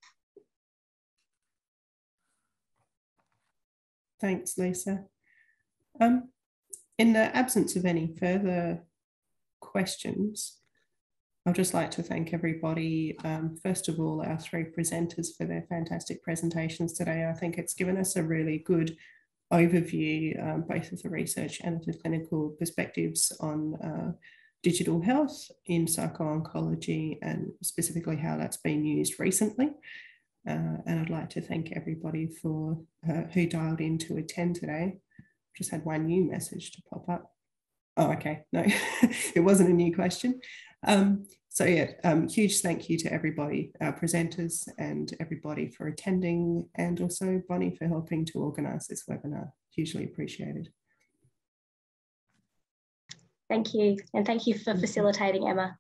Thanks, Lisa. Um, in the absence of any further questions, I'd just like to thank everybody, um, first of all, our three presenters for their fantastic presentations today. I think it's given us a really good overview, um, both of the research and the clinical perspectives on uh, digital health in psycho-oncology and specifically how that's been used recently. Uh, and I'd like to thank everybody for uh, who dialed in to attend today. Just had one new message to pop up. Oh, okay. No, it wasn't a new question. Um, so yeah, um, huge thank you to everybody, our presenters and everybody for attending and also Bonnie for helping to organise this webinar. Hugely appreciated. Thank you. And thank you for facilitating, Emma.